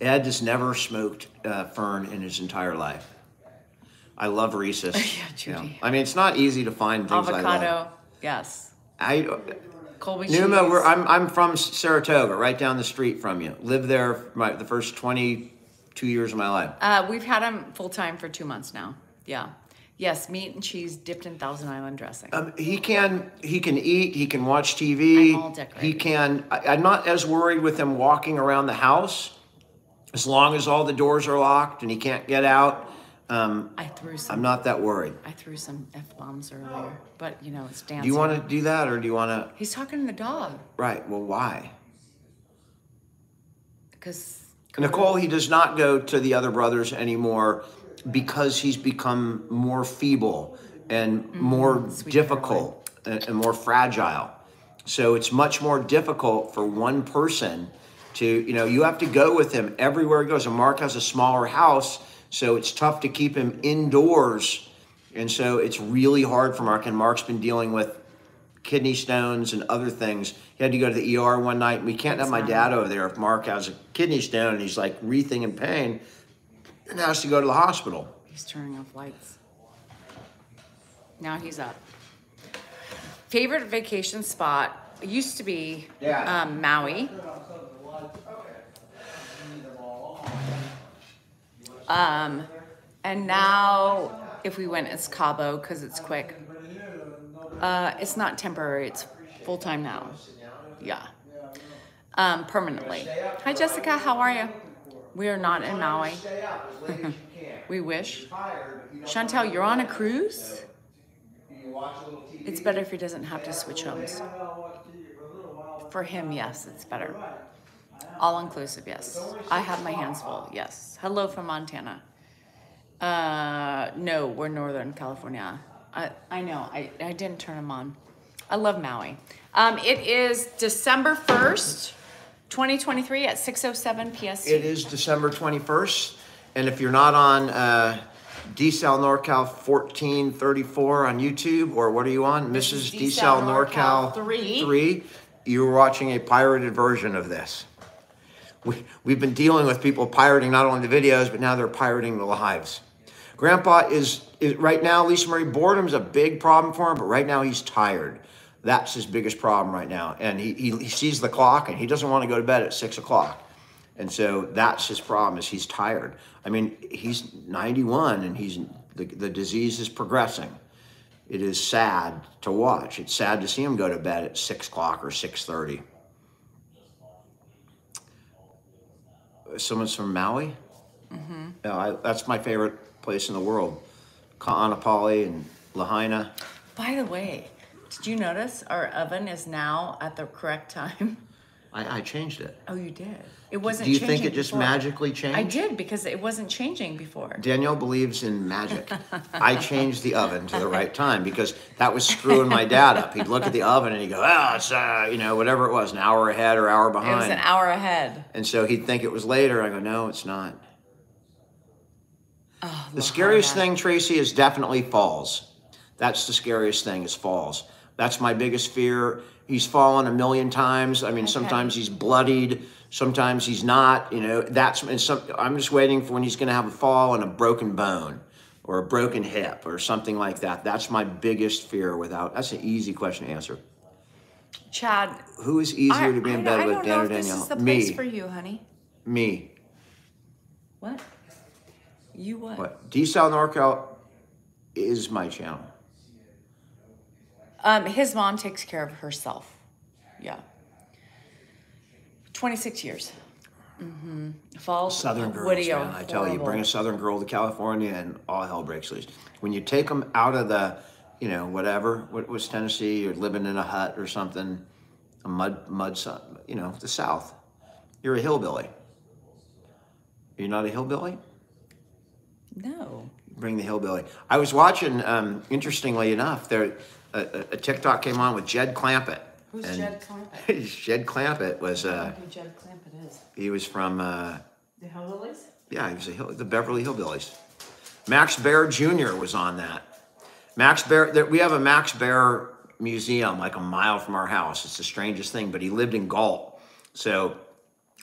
Ed has never smoked uh, fern in his entire life. I love Reese's. Yeah, Judy. I mean, it's not easy to find things I love. Avocado. Yes. I, Colby Numa, we're, I'm, I'm from Saratoga, right down the street from you. Lived there for my, the first 22 years of my life. Uh, we've had him full time for two months now. Yeah. Yes, meat and cheese dipped in Thousand Island dressing. Um, he can he can eat. He can watch TV. I'm all decorated. He can. I, I'm not as worried with him walking around the house, as long as all the doors are locked and he can't get out. Um, I threw some. I'm not that worried. I threw some f bombs earlier, but you know it's dancing. Do you want to do that, or do you want to? He's talking to the dog Right. Well, why? because Nicole, he does not go to the other brothers anymore because he's become more feeble and more Sweet difficult and, and more fragile. So it's much more difficult for one person to, you know, you have to go with him everywhere he goes. And Mark has a smaller house, so it's tough to keep him indoors. And so it's really hard for Mark. And Mark's been dealing with kidney stones and other things. He had to go to the ER one night. We can't have my dad over there if Mark has a kidney stone and he's like wreathing in pain and has to go to the hospital. he's turning off lights. Now he's up. Favorite vacation spot used to be Yeah. um, Maui. Um, and now if we went, it's Cabo because it's quick. Uh, it's not temporary; it's full time now. Yeah, um, permanently. Hi, Jessica. How are you? We are not in Maui. we wish. Chantel, you're on a cruise. It's better if he doesn't have to switch homes. For him, yes, it's better. All inclusive, yes. I have my hands full, yes. Hello from Montana. Uh, no, we're Northern California. I, I know, I, I didn't turn them on. I love Maui. Um, it is December 1st, 2023 at 6.07 PST. It is December 21st. And if you're not on uh, DCL NorCal 1434 on YouTube, or what are you on? Mrs. DCL NorCal NorCal 3. 3, you're watching a pirated version of this. We, we've been dealing with people pirating not only the videos, but now they're pirating the lives. Grandpa is, is right now, Lisa Marie, boredom's a big problem for him, but right now he's tired. That's his biggest problem right now. And he, he, he sees the clock and he doesn't want to go to bed at six o'clock. And so that's his problem is he's tired. I mean, he's 91 and he's the, the disease is progressing. It is sad to watch. It's sad to see him go to bed at six o'clock or 6.30. Someone's from Maui? Mm-hmm. Yeah, I, that's my favorite place in the world. Ka'anapali and Lahaina. By the way, did you notice our oven is now at the correct time? I, I changed it. Oh, you did. It wasn't. Do you think it just before. magically changed? I did because it wasn't changing before. Danielle believes in magic. I changed the oven to the right time because that was screwing my dad up. He'd look at the oven and he'd go, oh, it's, uh, you know, whatever it was, an hour ahead or hour behind." It was an hour ahead. And so he'd think it was later. I go, no, it's not. Oh, The scariest Lahaina. thing, Tracy, is definitely falls. That's the scariest thing is falls. That's my biggest fear. He's fallen a million times. I mean, sometimes he's bloodied, sometimes he's not. You know, that's and some, I'm just waiting for when he's going to have a fall and a broken bone or a broken hip or something like that. That's my biggest fear. Without that's an easy question to answer. Chad. Who is easier I, to be in I- bed I with, Dan or if this Danielle? is the place Me, for you, honey. me. What? You what? What? D South NorCal is my channel. Um, his mom takes care of herself. Yeah. Twenty six years. Mm-hmm. Falls. Southern girls, Woody man. I tell you, bring a. Southern girl to California and all hell breaks loose. When you take them out of the, you know, whatever, what was Tennessee, or living in a hut or something, a mud, mud, you know, the South, you're a hillbilly. You're not a hillbilly? No. Bring the hillbilly. I was watching, um, interestingly enough, there, a, a- a TikTok came on with Jed Clampett. Who's And Jed Clampett? Jed Clampett was, uh, Who Jed Clampett is? he was from, uh, The Hillbillies? Yeah, he was a hill, the Beverly Hillbillies. Max Baer Jr. was on that. Max Baer, there, we have a Max Baer museum like a mile from our house. It's the strangest thing, but he lived in Galt. So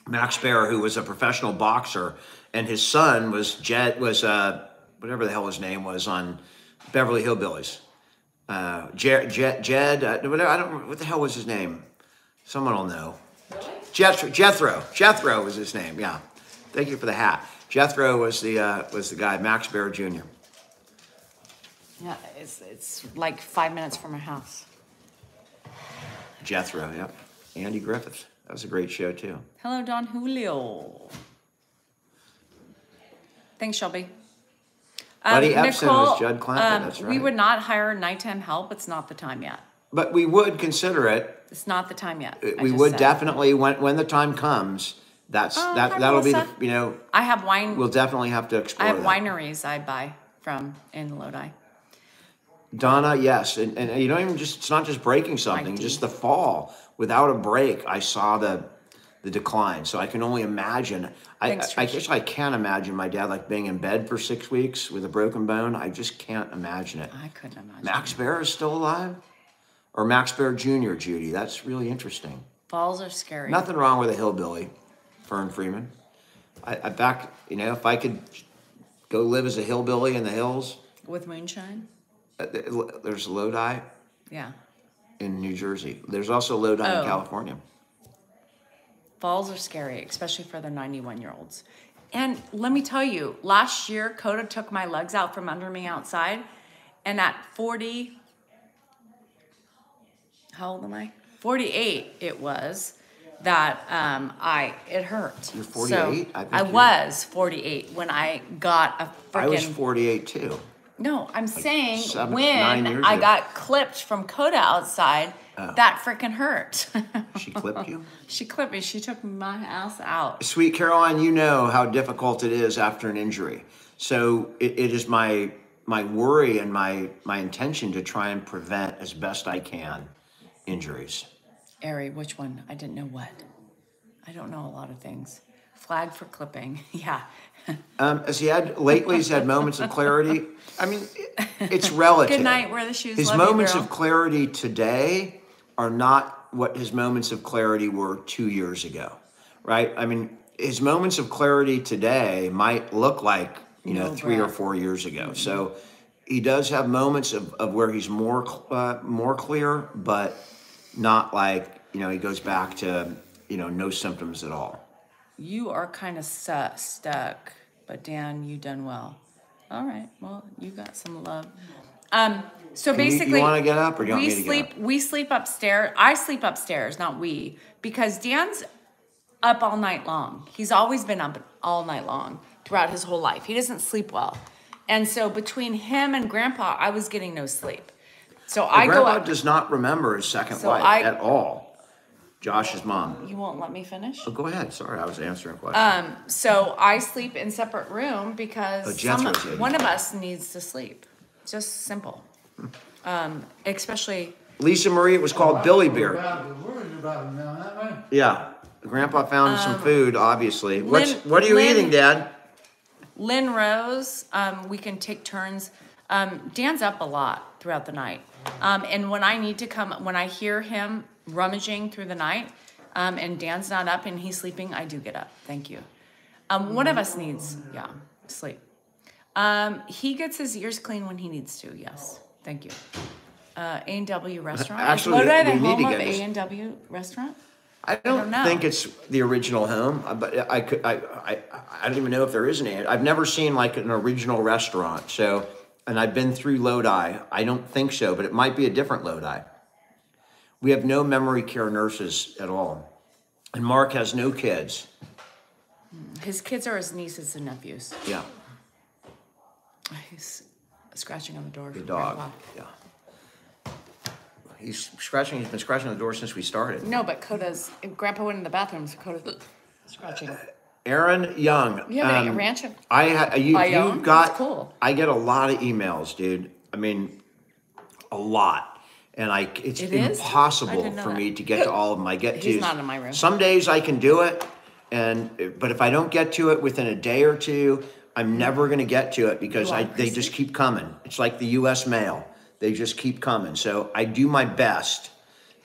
Max Baer, who was a professional boxer, and his son was Jed, was uh, whatever the hell his name was on Beverly Hillbillies. Uh, Jed, Jed, Jed uh, whatever, I don't, what the hell was his name? Someone will know. Jethro, Jethro, Jethro was his name. Yeah, thank you for the hat. Jethro was the uh, was the guy, Max Baer Jr. Yeah, it's it's like five minutes from our house. Jethro, yep. Andy Griffiths. That was a great show too. Hello, Don Julio. Thanks, Shelby. Buddy Ebsen was Judd Clampett, um, that's We would not hire nighttime help. It's not the time yet. But we would consider it. It's not the time yet. Uh, I We would said. definitely when when the time comes. That's Oh, that that'll be the you know I have wine. we'll definitely have to explore. I have that. wineries I buy from in Lodi. Donna, yes, and, and you don't even just it's not just breaking something, just the fall without a break. I saw the the decline, so I can only imagine. I, Thanks, I, I Trish. guess I can't imagine my dad like being in bed for six weeks with a broken bone. I just can't imagine it. I couldn't imagine. Max Baer is still alive, or Max Baer Jr. Judy. That's really interesting. Falls are scary. Nothing wrong with a hillbilly, Fern Freeman. I, I back, you know, if I could go live as a hillbilly in the hills, With moonshine? uh, there's Lodi Yeah. in New Jersey. There's also Lodi Oh. in California. Falls are scary, especially for the 91 year olds. And let me tell you, last year, Coda took my legs out from under me outside. And at 40, how old am I? 48, it was that um, I it hurt. You're So 48? I think I you're- was 48 when I got a freaking. I was 48 too. No, I'm saying seven- when I ago. got clipped from Coda outside, Oh. that freaking hurt. She clipped you. she clipped me. She took my ass out. Sweet Caroline, you know how difficult it is after an injury. So it, it is my my worry and my my intention to try and prevent as best I can injuries. Ari, which one? I didn't know what. I don't know a lot of things. Flag for clipping. Yeah. Um, has he had lately? He's had moments of clarity. I mean, it, it's relative. Good night. Wear the shoes. His Love you, moments girl. of clarity today are not what his moments of clarity were two years ago, right? I mean, his moments of clarity today might look like you know No three or four years ago. So he does have moments of, of where he's more uh, more clear, but not like you know he goes back to you know no symptoms at all. You are kind of stu- stuck, but Dan, you done well. All right. Well, you got some love. Um. So you- you basically, wanna get up or you want we me to get sleep. up? We sleep upstairs. I sleep upstairs, not we, because Dan's up all night long. He's always been up all night long throughout his whole life. He doesn't sleep well, and so between him and Grandpa, I was getting no sleep. So I go Grandpa up. does not remember his second So wife I- at all. Josh's mom. You won't let me finish. Oh, go ahead. Sorry, I was answering a question. Um, so I sleep in separate room because Oh, some, one of us needs to sleep. Just simple. Um, especially Lisa Marie, it was called Billy We're Beer. about- We're worried about him now, aren't we? Yeah. Grandpa found some food, obviously. What's, Um, what are you Lynn- eating, Dad? Lynn Rose, um, we can take turns. Um, Dan's up a lot throughout the night. Um, and when I need to come, when I hear him rummaging through the night, um, and Dan's not up and he's sleeping, I do get up. Thank you. Um, one of us needs, yeah, sleep. Um, he gets his ears clean when he needs to. Yes, thank you. Uh, A and W restaurant. Actually, Lodi the we need home of A and W restaurant? I don't, don't know. think it's the original home, uh, but I could. I, I I don't even know if there is an. I've never seen like an original restaurant. So, and I've been through Lodi. I don't think so, but it might be a different Lodi. We have no memory care nurses at all, and Mark has no kids. His kids are his nieces and nephews. Yeah, He's scratching on the door. the for dog. Yeah. He's scratching. He's been scratching on the door since we started. No, but Coda's Grandpa went in the bathroom, so Coda's scratching. Aaron Young. You have a um, ranch? I ha- you I you own? got That's cool. I get a lot of emails, dude. I mean, a lot, and I it's It is? I impossible didn't know for that. me to get to all of them. I get He's to not in my room. Some days I can do it, and but if I don't get to it within a day or two, I'm never going to get to it because I they just keep coming. It's like the U.S. mail; they just keep coming. So I do my best.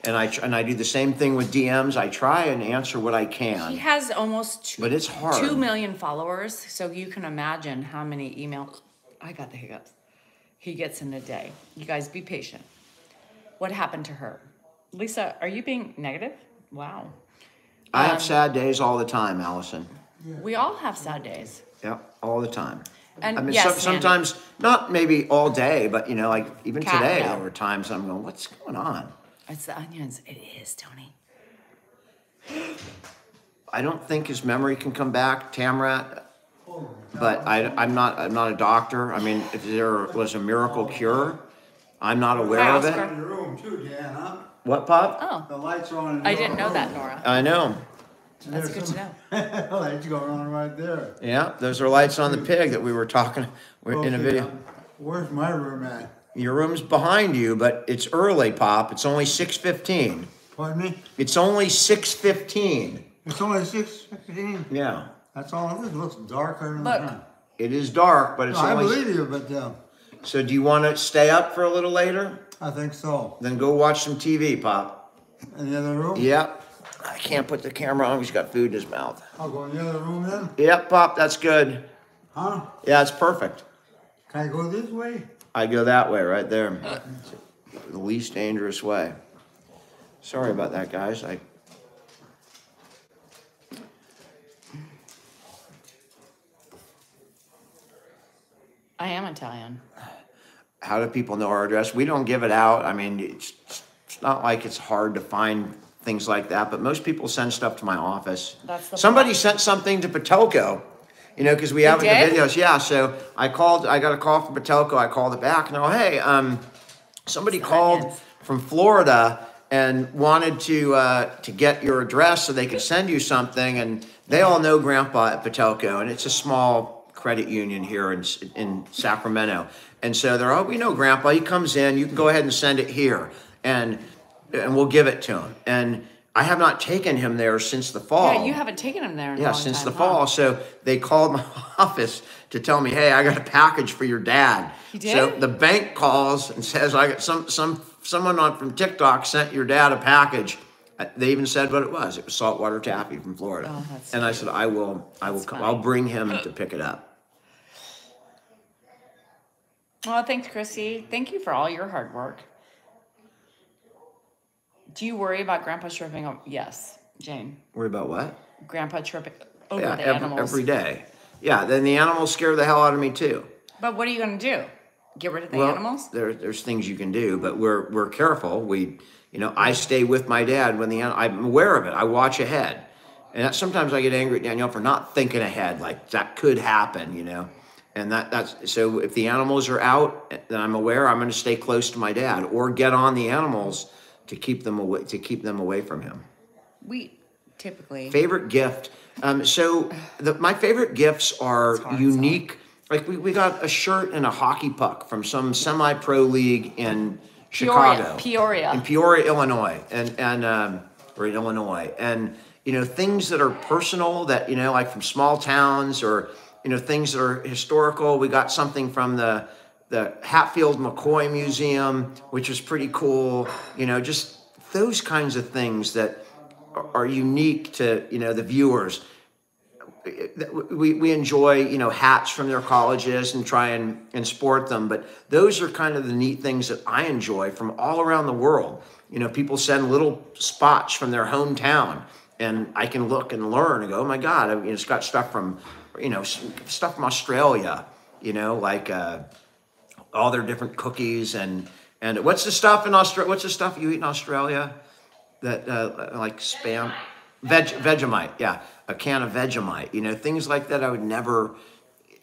And I and I do the same thing with DMs. I try and answer what I can. He has almost two, But it's hard. two million followers, so you can imagine how many emails. I got the hiccups. He gets in a day. You guys be patient. What happened to her? Lisa, are you being negative? Wow. I Um, have sad days all the time, Allison. We all have sad days. Yep, all the time. And I mean, yes, some, Sandy. sometimes not maybe all day, but you know, like even Cat, today, no. there were times I'm going, "What's going on?" It's the onions. It is, Tony. I don't think his memory can come back, Tamrat. Oh but I, I'm not, I'm not a doctor. I mean, if there was a miracle cure, I'm not aware Hi, of it. Oscar. In your room too, Dan, huh? What, Pop? Oh, The lights are on in I your didn't know room. that, Nora. I know. That's There's good to some Lights going on right there. Yeah, those are lights on the pig that we were talking we're in a video. now, Where's my room at? Your room's behind you, but it's early, Pop. It's only six fifteen. Pardon me? It's only six fifteen. It's only six fifteen. Yeah, That's all it is. It looks darker than the Look. time. it is dark, but it's No, I only. believe you, but uh, So, do you want to stay up for a little later? I think so. Then go watch some TV, Pop. In the other room? Yep. I can't put the camera on. He's got food in his mouth. I'll go in the other room then. Yep, Pop. That's good. Huh? Yeah, it's perfect. Can I go this way? I go that way right there. The least dangerous way. Sorry about that, guys. I I am Italian. how do people know our address? We don't give it out. I mean, it's, it's not like it's hard to find things like that, but most people send stuff to my office. Somebody point. sent something to Patelco, you know, because we have it in did? the videos. Yeah, so I called, I got a call from Patelco. I called it back and oh, hey, um, somebody called from Florida and wanted to uh, to get your address so they could send you something. And they all know Grandpa at Patelco, and it's a small credit union here in in Sacramento. And so they're, oh, we know Grandpa. He comes in. You can go ahead and send it here, and and we'll give it to him. And I have not taken him there since the fall. Yeah, you haven't taken him there in a Yeah, since time, the huh? fall. So they called my office to tell me, hey, I got a package for your dad. He did. So the bank calls and says, I got some some someone on from TikTok sent your dad a package. Uh, They even said what it was. It was saltwater taffy from Florida. Oh, that's and I said, I will, I will come. funny. I'll bring him to pick it up. Well, thanks, Chrissy. Thank you for all your hard work. Do you worry about Grandpa tripping? o- Yes, Jane. Worry about what? Grandpa tripping over yeah, the every, animals. every day. Yeah, then the animals scare the hell out of me too. But what are you going to do? Get rid of the well, animals? There, there's things you can do, but we're we're careful. We, you know, I stay with my dad when the I'm aware of it. I watch ahead, and that, sometimes I get angry at Danielle for not thinking ahead, like that could happen, you know. And that that's so. If the animals are out, then I'm aware. I'm going to stay close to my dad or get on the animals to keep them away to keep them away from him. We typically. Favorite gift. Um, so the, my favorite gifts are hard, unique. Like we, we got a shirt and a hockey puck from some semi-pro league in Peoria, Chicago, Peoria. in Peoria, Illinois, and and um, or in Illinois, and you know things that are personal that you know like from small towns or you know things that are historical. We got something from the the Hatfield McCoy Museum, which was pretty cool. You know, just those kinds of things that are are unique to you know the viewers. We, we enjoy you know hats from their colleges and try and, and sport them, but those are kind of the neat things that I enjoy from all around the world. You know, people send little spots from their hometown, and I can look and learn and go, oh my god, I mean, it's got stuff from you know stuff from Australia. You know, like uh, all their different cookies and and what's the stuff in Australia? What's the stuff you eat in Australia? that uh, like spam, veg Vegemite, yeah, a can of Vegemite, you know, things like that I would never,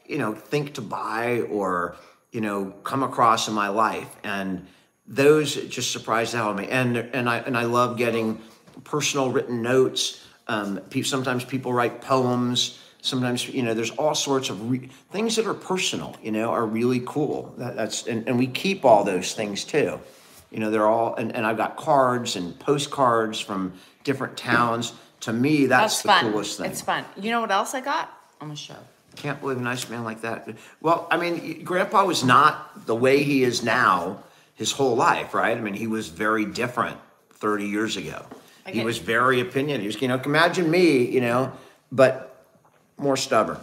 you know, think to buy or you know come across in my life, and those just surprised the hell out of me. And and I and I love getting personal written notes. Um, sometimes people write poems. Sometimes you know, there's all sorts of re- things that are personal. You know, are really cool. That, that's and, and we keep all those things too. You know, they're all, and, and I've got cards and postcards from different towns. To me, that's, That's the fun. coolest thing. It's fun. You know what else I got? I'm gonna show. Can't believe a nice man like that. Well, I mean, Grandpa was not the way he is now his whole life, right? I mean, he was very different 30 years ago. He was very opinionated. He was, you know, imagine me, you know, but more stubborn.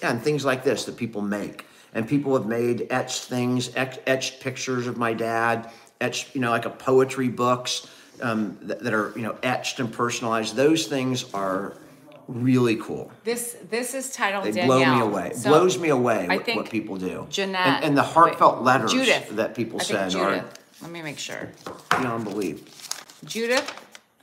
Yeah, and things like this that people make. And people have made etched things, etched, pictures of my dad, etched, you know, like a poetry books um, that, that are, you know, etched and personalized. Those things are really cool. This this is titled They Danielle. blow me away. So, blows me away I what, think what people do. Jeanette and, and the heartfelt wait, letters Judith that people I think send are Let me make sure. beyond belief. Judith,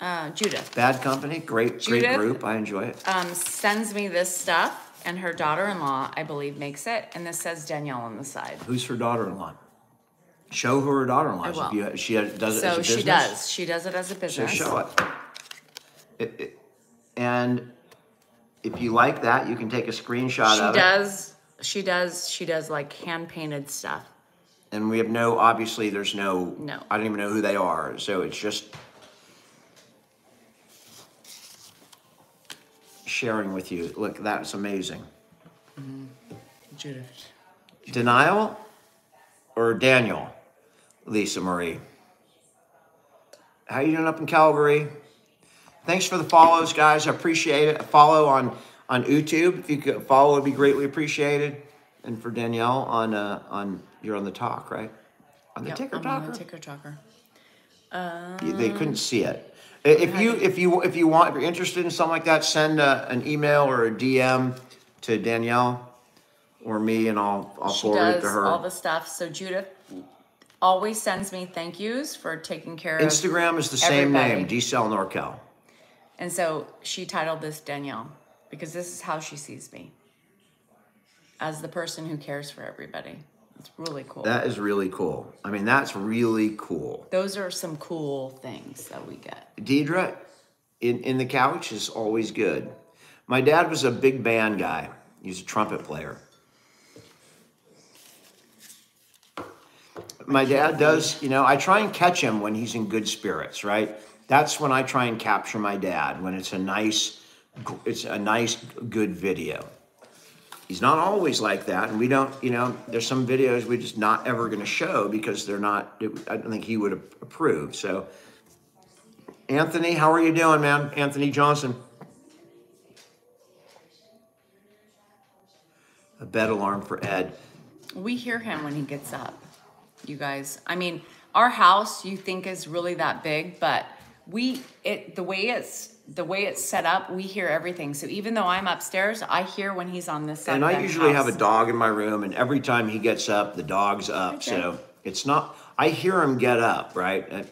uh, Judith Bad Company, great, great group. I enjoy it. um, sends me this stuff, and her daughter-in-law, I believe, makes it, and this says Danielle on the side. Who's her daughter-in-law? Show who her daughter-in-law is. If you, she does it as a So business. she does. She does it as a So business. show it. It- it- And if you like that, you can take a screenshot She of it. does. She does. She does like hand painted stuff. And we have no, obviously, there's no, No. I don't even know who they are. So it's just sharing with you. Look, that's amazing. Judith. Denial or Daniel? Lisa Marie. How you doing up in Calgary? Thanks for the follows, guys. I appreciate it. A follow on on YouTube. If you could follow, it'd be greatly appreciated. And for Danielle on uh on you're on the talk, right? On the Yep, ticker I'm talker. on the ticker talker. You- they couldn't see it. If you if you if you want if you're interested in something like that, send a, an email or a DM to Danielle or me, and I'll I'll She forward it to her. all the stuff. So Judith always sends me thank yous for taking care of. Instagram is the same everybody. name, DSal NorCal. And so she titled this Danielle because this is how she sees me as the person who cares for everybody. It's really cool. That is really cool. I mean, that's really cool. Those are some cool things that we get. Deidre, in, in the couch is always good. My dad was a big band guy. He was a trumpet player. My dad does, you know, I try and catch him when he's in good spirits, right? That's when I try and capture my dad, when it's a nice, it's a nice, good video. He's not always like that, and we don't, you know, there's some videos we're just not ever going to show because they're not, I don't think he would approve. So, Anthony, how are you doing, man? Anthony Johnson. A bed alarm for Ed. We hear him when he gets up. You guys, I mean, our house you think is really that big, but we it the way it's the way it's set up, we hear everything. So even though I'm upstairs, I hear when he's on this side. And I usually have a dog in my room, and every time he gets up, the dog's up. Okay. So it's not, I hear him get up, right? Uh,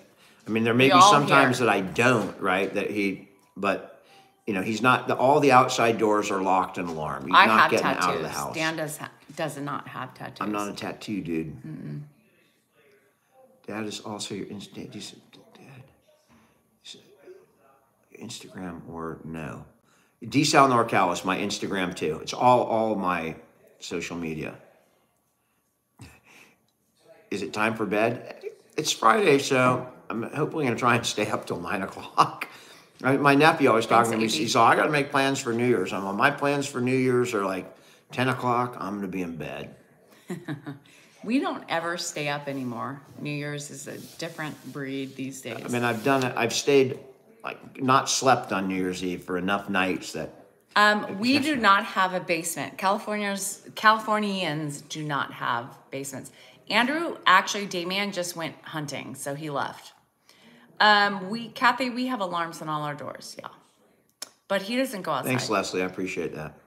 I mean, there may We be sometimes hear. that I don't, right? That he, but, you know, he's not, the, all the outside doors are locked and alarmed. He's I not have getting tattoos. out of the house. Dan does ha- does not have tattoos. I'm not a tattoo dude. Dad is also your Inst- dad, you said- dad, you said Instagram or no? DSal NorCal is my Instagram too. It's all all my social media. Is it time for bed? It's Friday, so I'm hopefully going to try and stay up till nine o'clock. My nephew always talking to me. He's all, I got to make plans for New Year's. I'm like, my plans for New Year's are like 10 o'clock. I'm going to be in bed. We don't ever stay up anymore. New Year's is a different breed these days. I mean, I've done it. I've stayed, like, not slept on New Year's Eve for enough nights that um, we do not have a basement. California's Californians do not have basements. Andrew, actually, Damien just went hunting, so he left. Um, we, Kathy, we have alarms on all our doors, yeah, but he doesn't go outside. Thanks, Leslie. I appreciate that.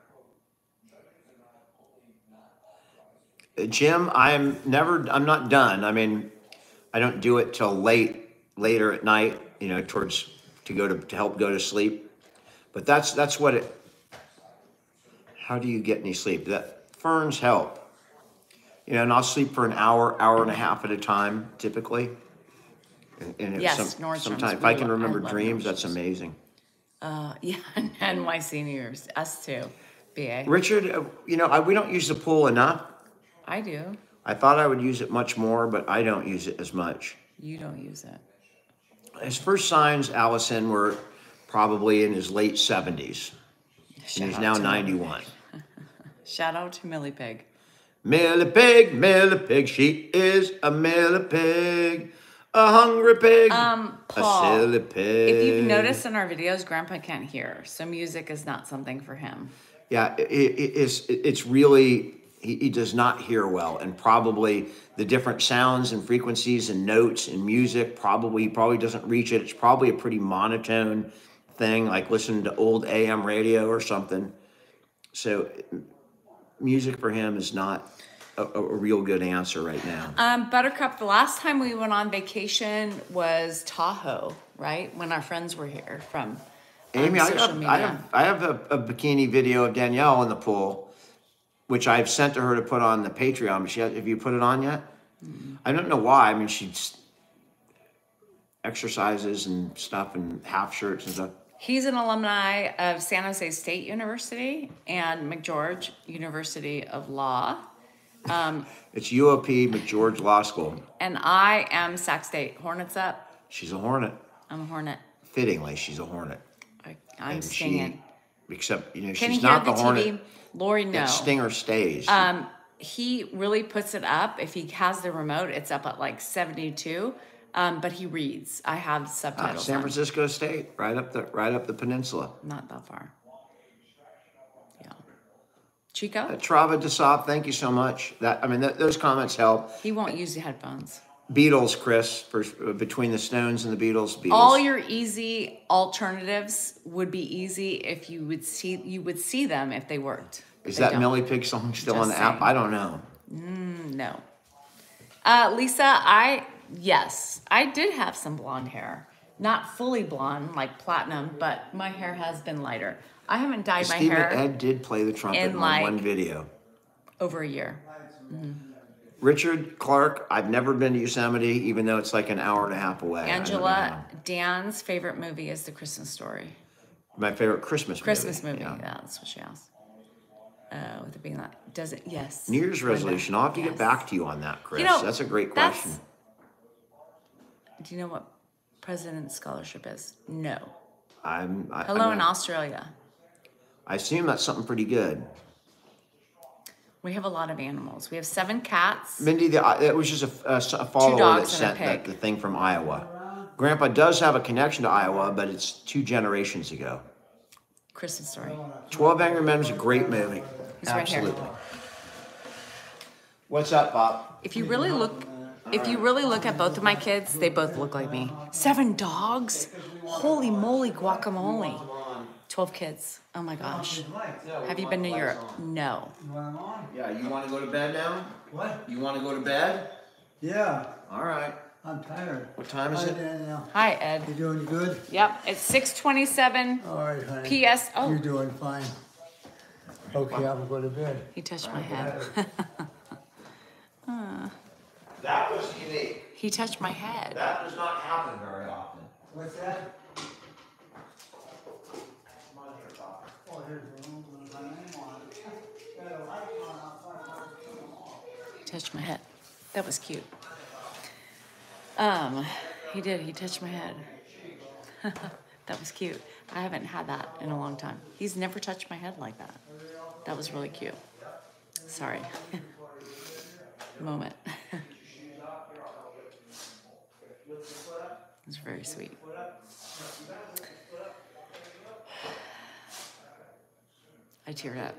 Uh, Jim, I'm never. I'm not done. I mean, I don't do it till late, later at night. You know, towards to go to, to help go to sleep. But that's that's what it. How do you get any sleep? That ferns help. You know, and I'll sleep for an hour, hour and a half at a time, typically. And, and Yes, some, Nordstrom's. sometimes if I can I remember love dreams, that's amazing. Uh, yeah, and New Year's, us too, BA. Richard, uh, you know, I, we don't use the pool enough. I do. I thought I would use it much more, but I don't use it as much. You don't use it. His first signs, Allison, were probably in his late 70s. Shout And he's now 91. Shout out to Millie Pig. Millie Pig, Millie Pig, she is a Millie Pig, a hungry pig, Um, a silly pig. If you've noticed in our videos, Grandpa can't hear, so music is not something for him. Yeah, it, it, it's, it's really, he, he does not hear well. And probably the different sounds and frequencies and notes and music, probably, he probably doesn't reach it. It's probably a pretty monotone thing, like listening to old AM radio or something. So, music for him is not a, a real good answer right now. Um, Buttercup, the last time we went on vacation was Tahoe, right? When our friends were here from um, Amy, I, media. I have I have a, a bikini video of Danielle in the pool, which I've sent to her to put on the Patreon. She has, have you put it on yet? Mm-hmm. I don't know why. I mean, she exercises and stuff and half shirts and stuff. He's an alumni of San Jose State University and McGeorge University of Law. Um, it's UOP McGeorge Law School. And I am Sac State. Hornets up. She's a Hornet. I'm a Hornet. Fittingly, she's a Hornet. I, I'm And stinging. she, except you know, Can she's not the, the, TV? Lori, no. that Stinger stays. Um, he really puts it up. If he has the remote, it's up at like 72. Um, but he reads. I have Ah, subtitles. San on. Francisco State, right up the right up the peninsula. Not that far. Yeah. Chico? Uh, Trava Desop, thank you so much. That I mean, th- those comments help. He won't use the headphones. Beatles, Chris, for, uh, between the Stones and the Beatles. Beatles. All your easy alternatives would be easy if you would see you would see them if they worked. Is they that don't. Millie Pig song still on the Just app? I don't know. No. Uh, Lisa, I yes, I did have some blonde hair. Not fully blonde like platinum, but my hair has been lighter. I haven't dyed my hair Ed did play the trumpet in like- one video. over a year. Richard Clark, I've never been to Yosemite, even though it's like an hour and a half away. Angela. Dan's favorite movie is The Christmas Story. my favorite Christmas Christmas movie. movie. yeah. That's what she asked. Uh, with it being that, does it? Yes. New Year's resolution. I'll have to yes. get back to you on that, Chris. You know, that's a great question. Do you know what President's Scholarship is? No. I'm. I, Hello I, in Australia. I assume that's something pretty good. We have a lot of animals. We have seven cats. Mindy, the, uh, it was just a, a, a follower that sent that, the thing from Iowa. Grandpa does have a connection to Iowa, but it's two generations ago. Christmas Story. 12 Angry Men is a great movie. He's right. Absolutely. What's up, Bob? If you really look, if you really look at both of my kids, they both look like me. Seven dogs. Holy moly, guacamole. Twelve kids. Oh my gosh. Have you been to Europe? No. What I'm on? Yeah, you want to go to bed now? What? You want to go to bed? Yeah, All right. I'm tired. What time is Hi, it? Danielle. Hi, Ed. You doing good? Yep, it's six twenty-seven. All right, honey. P.S. Oh. You're doing fine. Okay, I'm gonna go to bed. He touched my head. Uh. That was unique. He touched my head. That does not happen very often. What's that? Oh, here's the room with my name on it. Got a light on outside. He touched my head. That was cute. Um, he did. He touched my head. that was cute. I haven't had that in a long time. He's never touched my head like that. That was really cute. Sorry. Moment. It's very sweet. I teared up.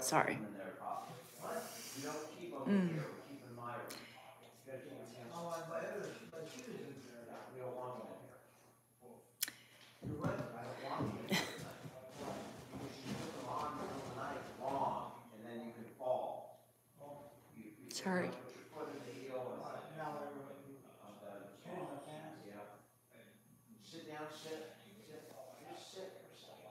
Sorry. Mm. Sorry. Sit down, sit. Just sit for a second.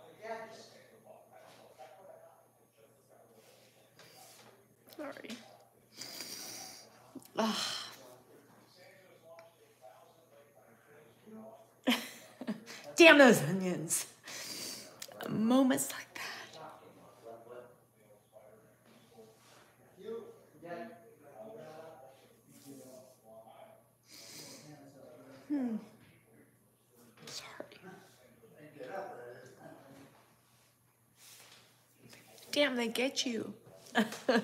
Sorry. Ugh. Damn those onions. Moments like that. Hmm. Sorry. Damn, they get you. As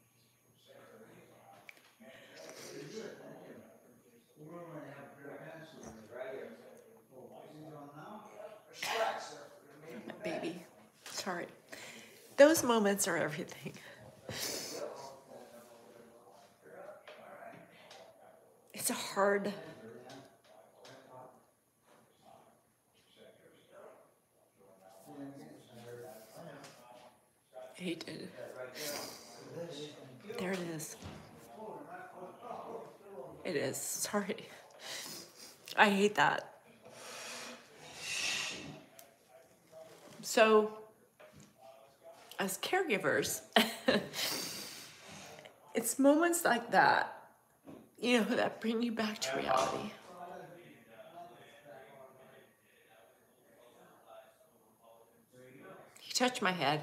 Sorry. Those moments are everything. It's a hard. There it is. It is. Sorry. I hate that. So, as caregivers, it's moments like that, you know, that bring you back to reality. He touched my head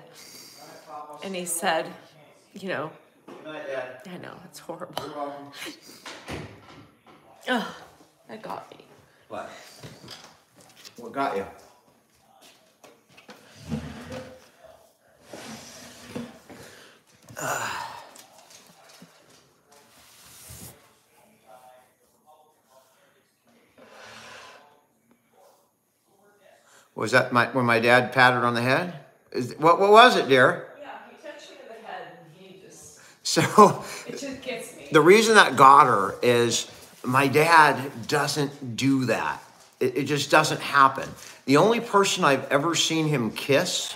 and he said, you know, I know, it's horrible. Ugh, that got me. What? What got you? Was that my when my dad patted on the head? Is, what what was it, dear? Yeah, he touched me in the head and he just, So it just gets me. the reason that got her is my dad doesn't do that. It, it just doesn't happen. The only person I've ever seen him kiss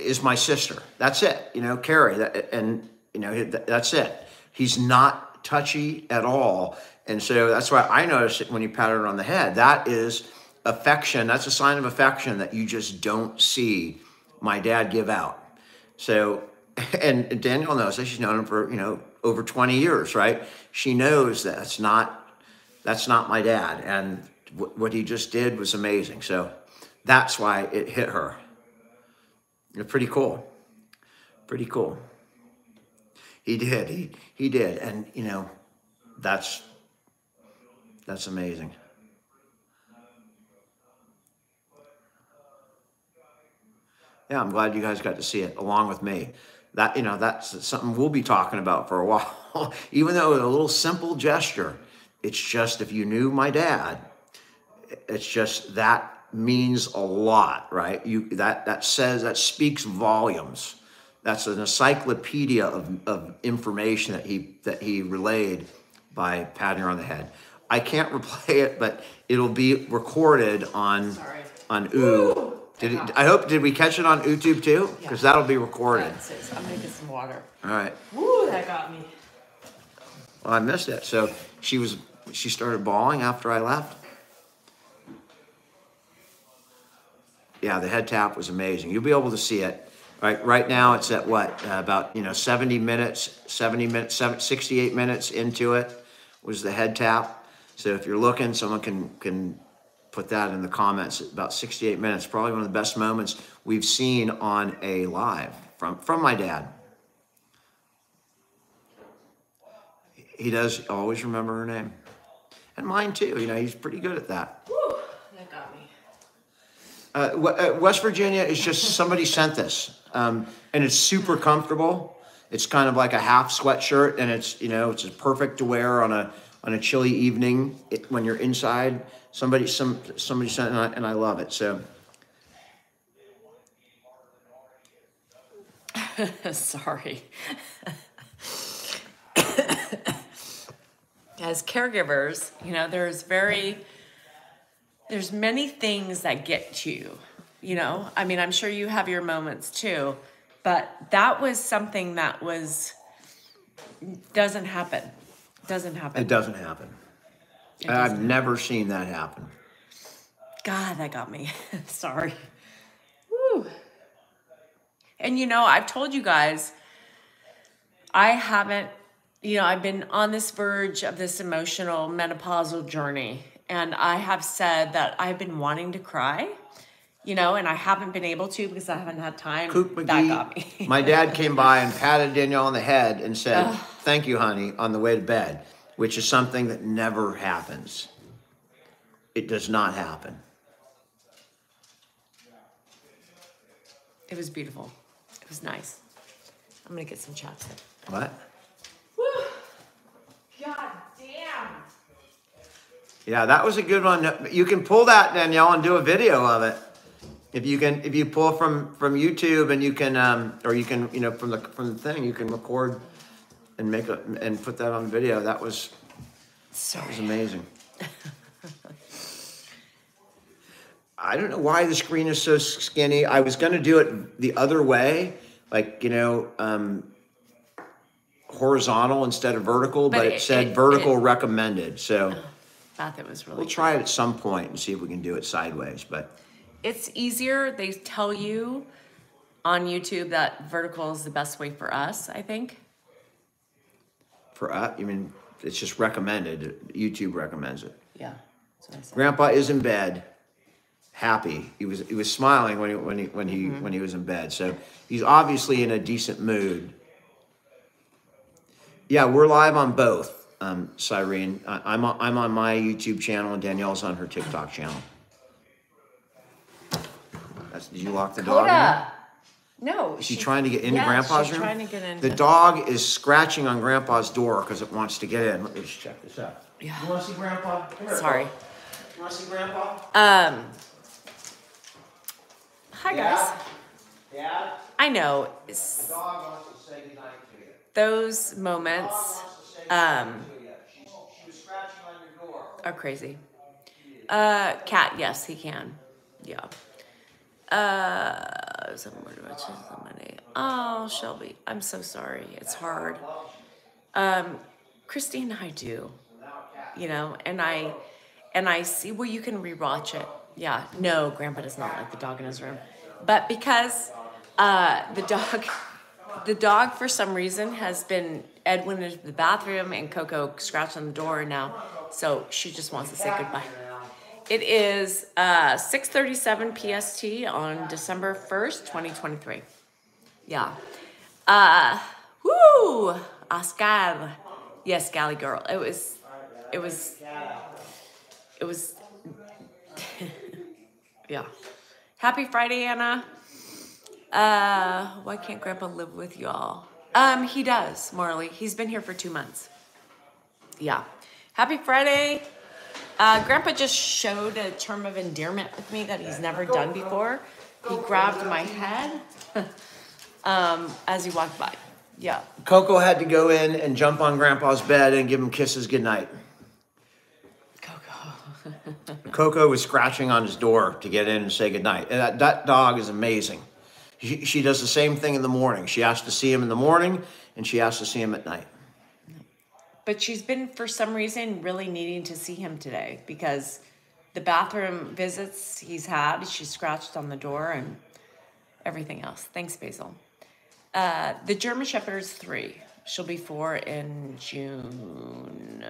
is my sister. That's it. You know, Carrie. That, and you know that's it. He's not touchy at all, and so that's why I noticed it when he patted her on the head. That is affection. That's a sign of affection that you just don't see my dad give out. So, and Danielle knows that she's known him for you know over 20 years, right? She knows that that's not that's not my dad, and what he just did was amazing. So that's why it hit her. It's pretty cool. Pretty cool. He did. He he did, and you know, that's that's amazing. Yeah, I'm glad you guys got to see it along with me. That you know, that's something we'll be talking about for a while. Even though it's a little simple gesture, it's just if you knew my dad, it's just that means a lot, right? You that that says that speaks volumes. That's an encyclopedia of, of information that he that he relayed by patting her on the head. I can't replay it, but it'll be recorded on Sorry. on ooh. Did it, I hope did we catch it on YouTube too? Because that'll be recorded. That's. I'm gonna get some water. All right. Ooh, that got me. Well, I missed it. So she was she started bawling after I left. Yeah, the head tap was amazing. You'll be able to see it. Right, right now it's at what uh, about you know 70 minutes, 70 minutes, 70, 68 minutes into it was the head tap. So if you're looking, someone can can put that in the comments. About 68 minutes, probably one of the best moments we've seen on a live from from my dad. He does always remember her name, and mine too. You know, he's pretty good at that. Woo. Uh, uh, West Virginia is just somebody sent this, um, and it's super comfortable. It's kind of like a half sweatshirt, and it's you know it's perfect to wear on a on a chilly evening it, when you're inside. Somebody some somebody sent, and I, and I love it. So Sorry. As caregivers, you know, there's very there's many things that get to you. You know, I mean, I'm sure you have your moments too, but that was something that was doesn't happen. Doesn't happen. it doesn't happen. It I've doesn't. never seen that happen. God, that got me. Sorry. Woo. And you know, I've told you guys, I haven't, you know, I've been on this verge of this emotional menopausal journey. And I have said that I've been wanting to cry, you know, and I haven't been able to because I haven't had time. Coop that got me. McGee, my dad came by and patted Danielle on the head and said, "Thank you, honey," on the way to bed, which is something that never happens. It does not happen. it was beautiful. It was nice. I'm gonna get some chapstick. What? God damn. Yeah, that was a good one. You can pull that Danielle and do a video of it. If you can, if you pull from from YouTube and you can, um, or you can, you know, from the from the thing, you can record and make a and put that on video. That was that was amazing. I don't know why the screen is so skinny. I was gonna do it the other way, like you know, um, horizontal instead of vertical, but, But it, it- said it- vertical it- recommended. So. Thought that was really We'll try it at some point and see if we can do it sideways, but it's easier. They tell you on YouTube that vertical is the best way for us, I think. for us, you mean, it's just recommended. YouTube recommends it. Yeah. That's what I said. Grandpa is in bed, happy. He was he was smiling when he when he when he mm-hmm. when he was in bed. So he's obviously in a decent mood. Yeah, we're live on both. Um, Cyrene, I, I'm on, I'm on my YouTube channel and Danielle's on her TikTok channel. That's, did you lock the dog? in? No. Is she trying to get into yeah, Grandpa's she's room? trying to get in. The dog is scratching on Grandpa's door because it wants to get in. Let me just check this out. Yeah. You want to see Grandpa? Here, Sorry. You want to see Grandpa? Um. Hi guys. Yeah. I know The dog wants to say goodnight to you. those moments Wants to say um, goodnight to you. She's, she was scratching on your door. are crazy. Uh, cat, yes, he can. Yeah. Uh, some more to mention somebody. Oh, Shelby, I'm so sorry. It's hard. Um, Christine, I do. You know, and I, and I see. Well, you can rewatch it. Yeah. No, Grandpa does not like the dog in his room, but because uh, the dog, the dog for some reason has been Ed went into the bathroom and Coco scratched on the door now, so she just wants to say goodbye. It is uh, 6:37 PST on December 1st, 2023. Yeah. Uh, woo! Oscar. Yes, Galley Girl. It was, it was, it was, yeah. Happy Friday, Anna. Uh, why can't Grandpa live with y'all? Um, he does, Marley. He's been here for two months. Yeah. Happy Friday. Uh, Grandpa just showed a term of endearment with me that he's never done before. He grabbed my head um, as he walked by. Yeah. Coco had to go in and jump on Grandpa's bed and give him kisses goodnight. Coco. Coco was scratching on his door to get in and say goodnight. And that, that dog is amazing. She, she does the same thing in the morning. She has to see him in the morning and she has to see him at night. But she's been, for some reason, really needing to see him today because the bathroom visits he's had, she scratched on the door and everything else. Thanks, Basil. Uh, the German Shepherd's three. She'll be four in June.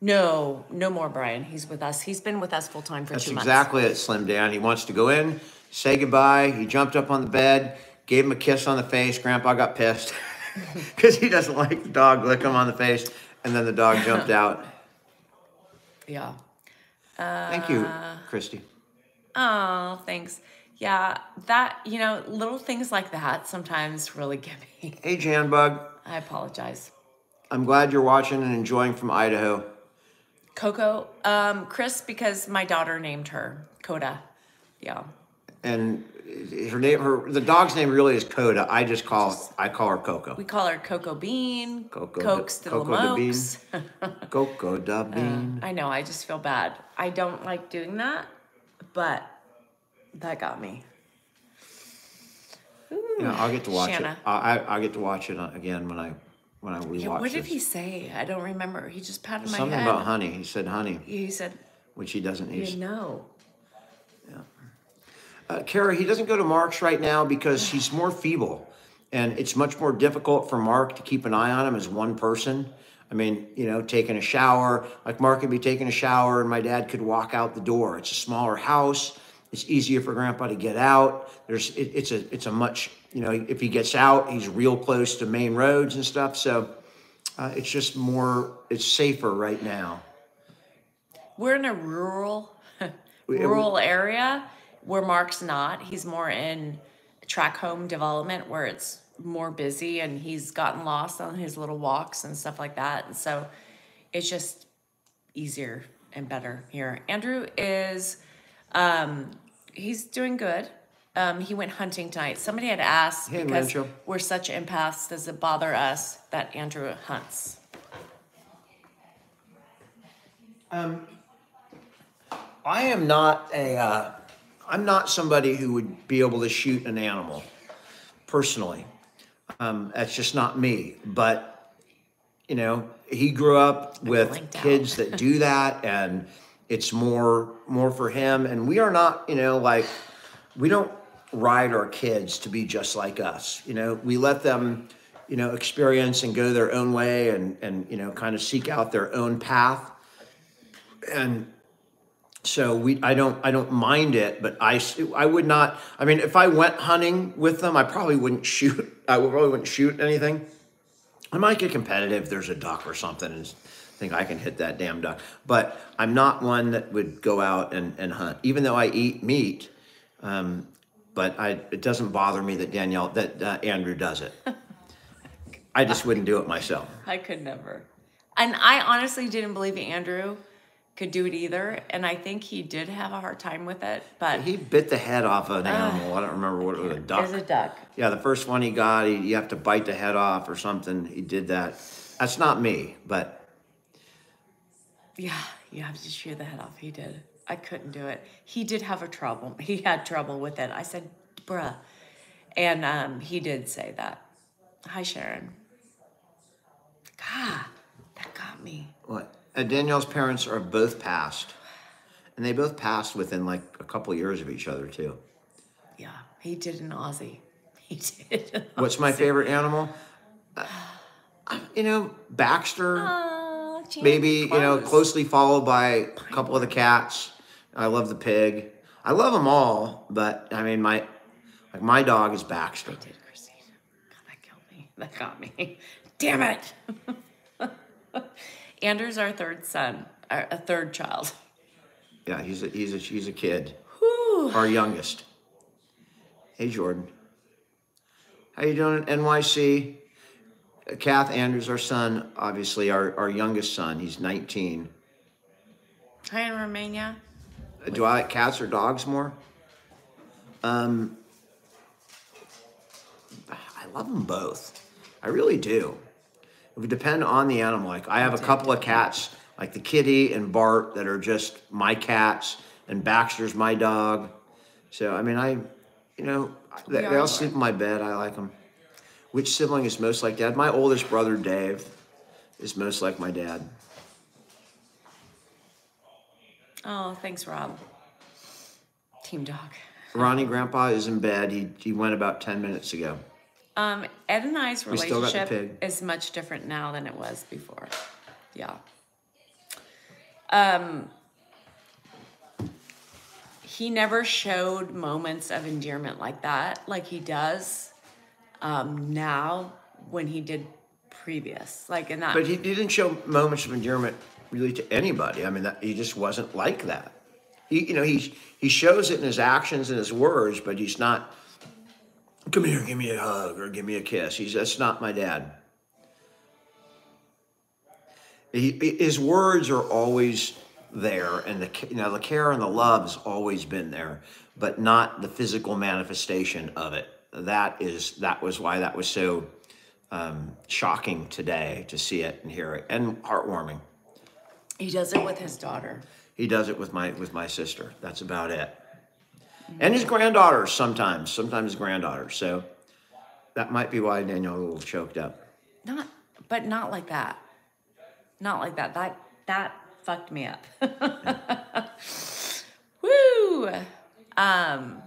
No, no more Brian. He's with us. He's been with us full time for That's two months. exactly it, Slim Dan. He wants to go in, say goodbye. He jumped up on the bed, gave him a kiss on the face. Grandpa got pissed because he doesn't like the dog lick him on the face. And then the dog jumped out. Yeah. Thank you, Uh, Christy. Oh, thanks. Yeah, that, you know, little things like that sometimes really get me. Hey, Janbug. I apologize. I'm glad you're watching and enjoying from Idaho. Coco, um, Chris, because my daughter named her Coda. Yeah. And her name, her the dog's name really is Coda. I just call I call her Coco. We call her Coco Bean, Coco Cokes de- to Coco the Bean. Coco da uh, Bean. I know, I just feel bad. I don't like doing that, but that got me. yeah, I'll get to watch Shanna. it. I, I I get to watch it uh, again when I when I rewatch Yeah, what did this. he say? I don't remember. He just patted my head. Something about honey. He said honey, He said, which he doesn't use. you know. Uh, Kara, he doesn't go to Mark's right now because he's more feeble, and it's much more difficult for Mark to keep an eye on him as one person. I mean, you know, taking a shower, like Mark could be taking a shower, and my dad could walk out the door. It's a smaller house. It's easier for Grandpa to get out. There's, it, it's a, it's a much, you know, if he gets out, he's real close to main roads and stuff. So, uh, it's just more, it's safer right now. We're in a rural, rural area where Mark's not. He's more in track home development where it's more busy and he's gotten lost on his little walks and stuff like that. And so it's just easier and better here. Andrew is um he's doing good. Um he went hunting tonight. Somebody had asked Hey, because Rancho. we're such empaths, does it bother us that Andrew hunts? Um, I am not a, uh, I'm not somebody who would be able to shoot an animal personally. Um, that's just not me. But, you know, he grew up with kids that do that and it's more, more for him. And we are not, you know, like, we don't ride our kids to be just like us. You know, we let them, you know, experience and go their own way and, and, you know, kind of seek out their own path. And, so we I don't I don't mind it, but i i would not. I mean, if I went hunting with them, I probably wouldn't shoot. I would probably wouldn't shoot anything. I might get competitive. if There's a duck or something, and think I can hit that damn duck. But I'm not one that would go out and, and hunt, even though I eat meat. Um, but I it doesn't bother me that Danielle that uh, Andrew does it. I just wouldn't do it myself. I could never. And I honestly didn't believe Andrew could do it either. And I think he did have a hard time with it. But He bit the head off of an animal. I don't remember what it was. A duck. there's a duck. Yeah, the first one he got, he, you have to bite the head off or something. He did that. That's not me, but Yeah, you have to shear the head off. He did. I couldn't do it. He did have a trouble. He had trouble with it. I said, bruh. And um, he did say that. Hi, Sharon. God, that got me. what? Uh, Danielle's parents are both passed, and they both passed within like a couple years of each other too. Yeah, he did an Aussie. He did. an What's my favorite animal? Uh, you know, Baxter. Maybe you know closely followed by a couple of the cats. I love the pig. I love them all, but I mean my like my dog is Baxter. did, Christine. God, that killed me. That got me. Damn it. Andrew's our third son, our, a third child. Yeah, he's a he's a he's a kid. Our youngest. Hey Jordan. How you doing at NYC? Uh, Kath Andrews, our son, obviously our, our youngest son. He's 19. Hi in Romania. Uh, Do I like cats or dogs more? Um, I love them both. I really do. It would depend on the animal. Like I have a couple of cats, like the kitty and Bart, that are just my cats, and Baxter's my dog. So I mean, I, you know, they, they all sleep in my bed. I like them. Which sibling is most like dad? My oldest brother, Dave, is most like my dad. Oh, thanks, Rob. Team dog. Ronnie, Grandpa is in bed. He he went about ten minutes ago. Um, Ed and I's We still got the relationship pig. is much different now than it was before. Yeah. Um, he never showed moments of endearment like that, like he does um, now when he did previous. Like in that. But he, he didn't show moments of endearment really to anybody. I mean, that, he just wasn't like that. He, you know, he he shows it in his actions and his words, but he's not. Come here, give me a hug or give me a kiss. He's that's not my dad. He, his words are always there, and the you know the care and the love has always been there, but not the physical manifestation of it. That is that was why that was so um, shocking today to see it and hear it, and heartwarming. he does it with his daughter. He does it with my with my sister. That's about it. And his granddaughters sometimes, sometimes his granddaughters. So that might be why Danielle a little choked up. Not, but not like that. Not like that. That that fucked me up. Woo. Um.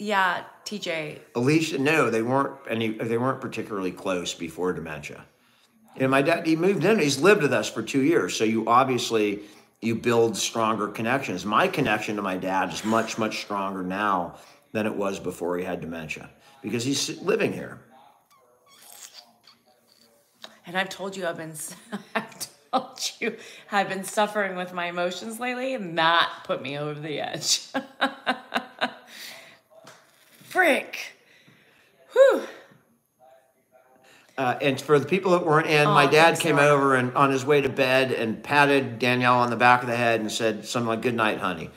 Yeah, TJ. Alicia, no, they weren't any. They weren't particularly close before dementia. And my dad, he moved in. He's lived with us for two years. So you obviously you build stronger connections. My connection to my dad is much much stronger now than it was before he had dementia because he's living here. And I've told you I've been. I've told you I've been suffering with my emotions lately, and that put me over the edge. Frick. Whew. Uh, and for the people that weren't in, Aw, my dad came Laura. over and on his way to bed and patted Danielle on the back of the head and said something like "Good night, honey,"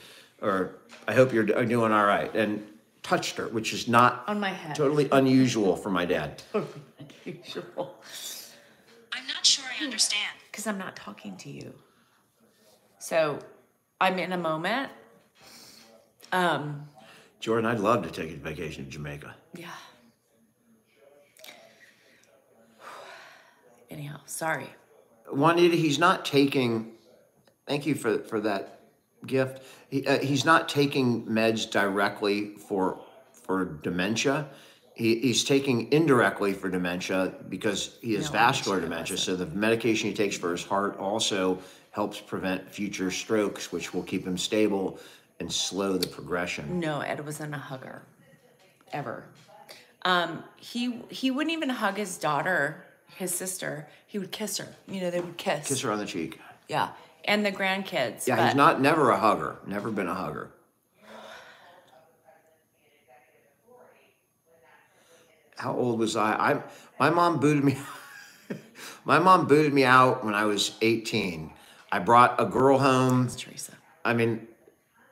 or "I hope you're are doing all right," and touched her, which is not On my head. totally unusual for my dad. Totally unusual. I'm not sure I understand. Because I'm not talking to you. So I'm in a moment. Um, Jordan, I'd love to take a vacation to Jamaica. yeah. Anyhow, sorry. Juanita, he's not taking. Thank you for for that gift. He, uh, he's not taking meds directly for for dementia. He, he's taking indirectly for dementia because he has No, vascular dementia. So the medication he takes for his heart also helps prevent future strokes, which will keep him stable and slow the progression. No, Ed wasn't a hugger, ever. Um, he he wouldn't even hug his daughter, his sister. He would kiss her. You know, they would kiss. Kiss her on the cheek. Yeah, and the grandkids. Yeah, but he's not never a hugger. Never been a hugger. How old was I? I my mom booted me. my mom booted me out when I was 18. I brought a girl home. Teresa. I mean,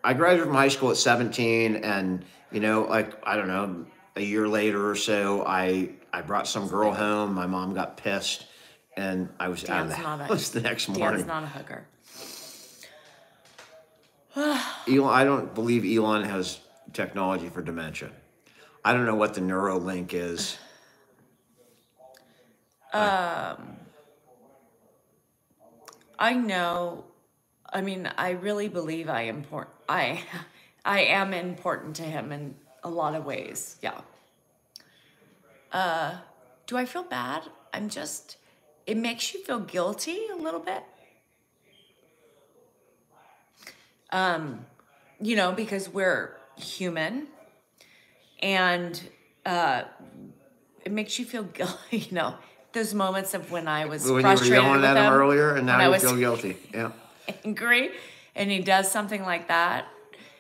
I graduated from high school at 17, and you know, like I don't know, a year later or so, I I brought some girl home. My mom got pissed, and I was out of the Dan's not a- house the next morning. Dan's not a hugger. Elon, I don't believe Elon has technology for dementia. I don't know what the Neuralink is. Um, I know. I mean, I really believe I import. I, I am important to him in a lot of ways. Yeah. Uh, do I feel bad? I'm just. It makes you feel guilty a little bit. Um, you know, because we're human, and uh, it makes you feel guilty. You know, those moments of when I was When you were frustrated yelling at him earlier, and now I you was feel guilty. Yeah. angry and he does something like that.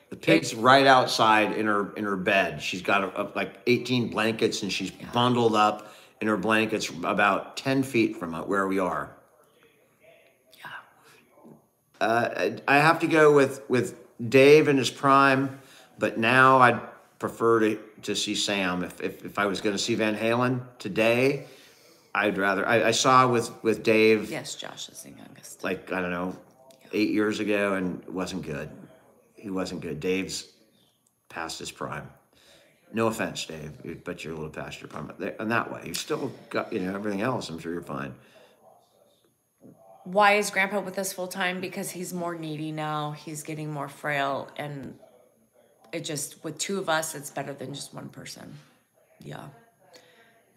The pig's right outside in her in her bed. She's got a, a- like 18 blankets, and she's bundled up in her blankets about 10 feet from where we are. Yeah. Uh, I have to go with with Dave in his prime, but now I'd prefer to, to see Sam. If, if if I was going to see Van Halen today, I'd rather. I, I saw with with Dave Yes, Josh is the youngest. like I don't know, eight years ago, and it wasn't good. He wasn't good. Dave's past his prime. No offense, Dave, but you're a little past your prime. And that way, you still got you know everything else. I'm sure you're fine. Why is Grandpa with us full time? Because he's more needy now. He's getting more frail, and it just with two of us, it's better than just one person. Yeah.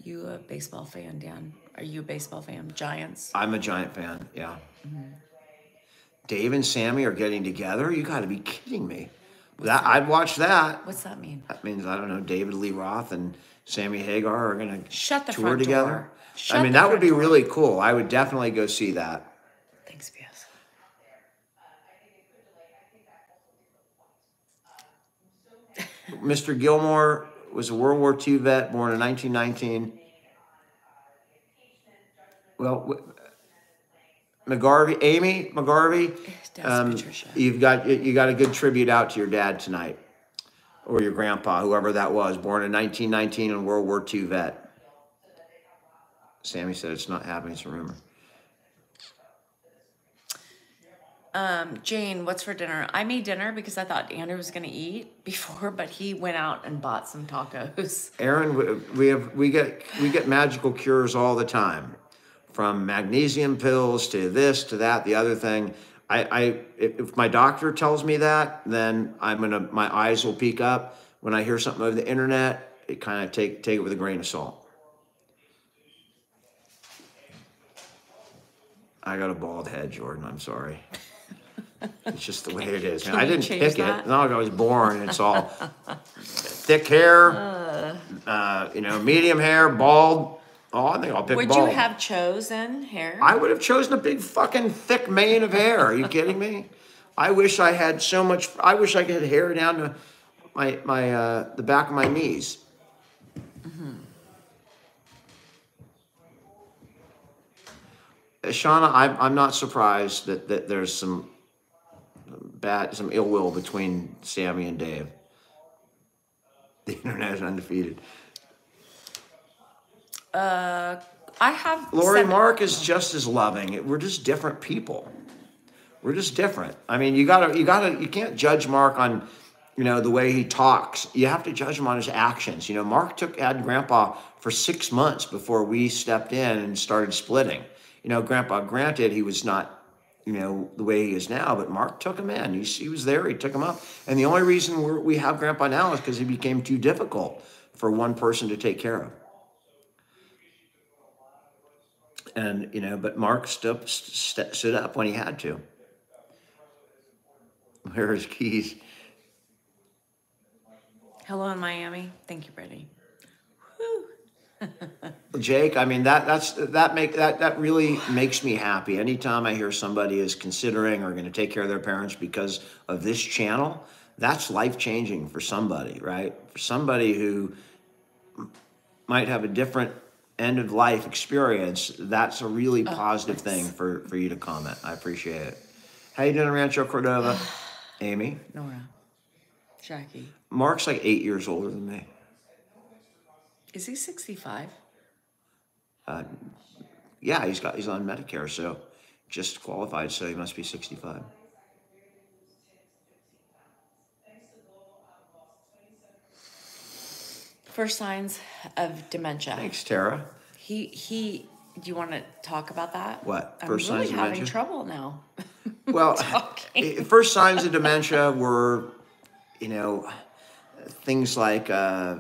You a baseball fan, Dan? Are you a baseball fan? Giants. I'm a giant fan. Yeah. Mm-hmm. Dave and Sammy are getting together. You got to be kidding me. That I'd watch that. What's that mean? That means I don't know. David Lee Roth and Sammy Hagar are going to Shut the tour front together. door. Shut I mean, that would be door. really cool. I would definitely go see that. Thanks, BS. Mr. Gilmore was a World War II vet, born in 1919. Well, McGarvey, Amy McGarvey, um, you've got you got a good tribute out to your dad tonight, or your grandpa, whoever that was, born in 1919 and World War II vet. Sammy said it's not happening; it's a rumor. Um, Jane, what's for dinner? I made dinner because I thought Andrew was gonna eat before, but he went out and bought some tacos. Aaron, we have we get we get magical cures all the time, from magnesium pills to this to that, the other thing. I, I if my doctor tells me that, then I'm gonna my eyes will peak up. When I hear something over the internet, it kind of take take it with a grain of salt. I got a bald head, Jordan. I'm sorry. It's just the way it is. I didn't pick that? it. No, I was born. It's all thick hair, uh, you know, medium hair, bald. Oh, I think I'll pick Would bald. you have chosen hair? I would have chosen a big fucking thick mane of hair. Are you kidding me? I wish I had so much. I wish I could hair down to my my uh, the back of my knees. Shauna, I'm, I'm not surprised that, that there's some bad, some ill will between Sammy and Dave. The internet is undefeated. Uh, I have Lori seven- Mark is just as loving. We're just different people. We're just different. I mean, you gotta, you gotta, you can't judge Mark on, you know, the way he talks. You have to judge him on his actions. You know, Mark took had Grandpa for six months before we stepped in and started splitting. You know, Grandpa, granted, he was not, you know, the way he is now, but Mark took him in. He, he was there. He took him up. And the only reason we're, we have Grandpa now is because he became too difficult for one person to take care of. And you know, but Mark stood, st- stood up when he had to. Where are his keys? Hello in Miami. Thank you, Brittany. Jake, I mean that that's that make that that really makes me happy. Anytime I hear somebody is considering or going to take care of their parents because of this channel, that's life changing for somebody, right? For somebody who might have a different end of life experience, that's a really oh, positive thing for for you to comment. I appreciate it. How you doing, Rancho Cordova? Amy, Nora. Jackie. Mark's like eight years older than me. Is he 65? Uh, yeah, he's got he's on Medicare, so just qualified, so he must be sixty-five. First signs of dementia. Thanks, Tara. He he. Do you want to talk about that? What? I'm First really signs of having dementia? trouble now. Well, eh, first signs of dementia were, you know, things like, uh,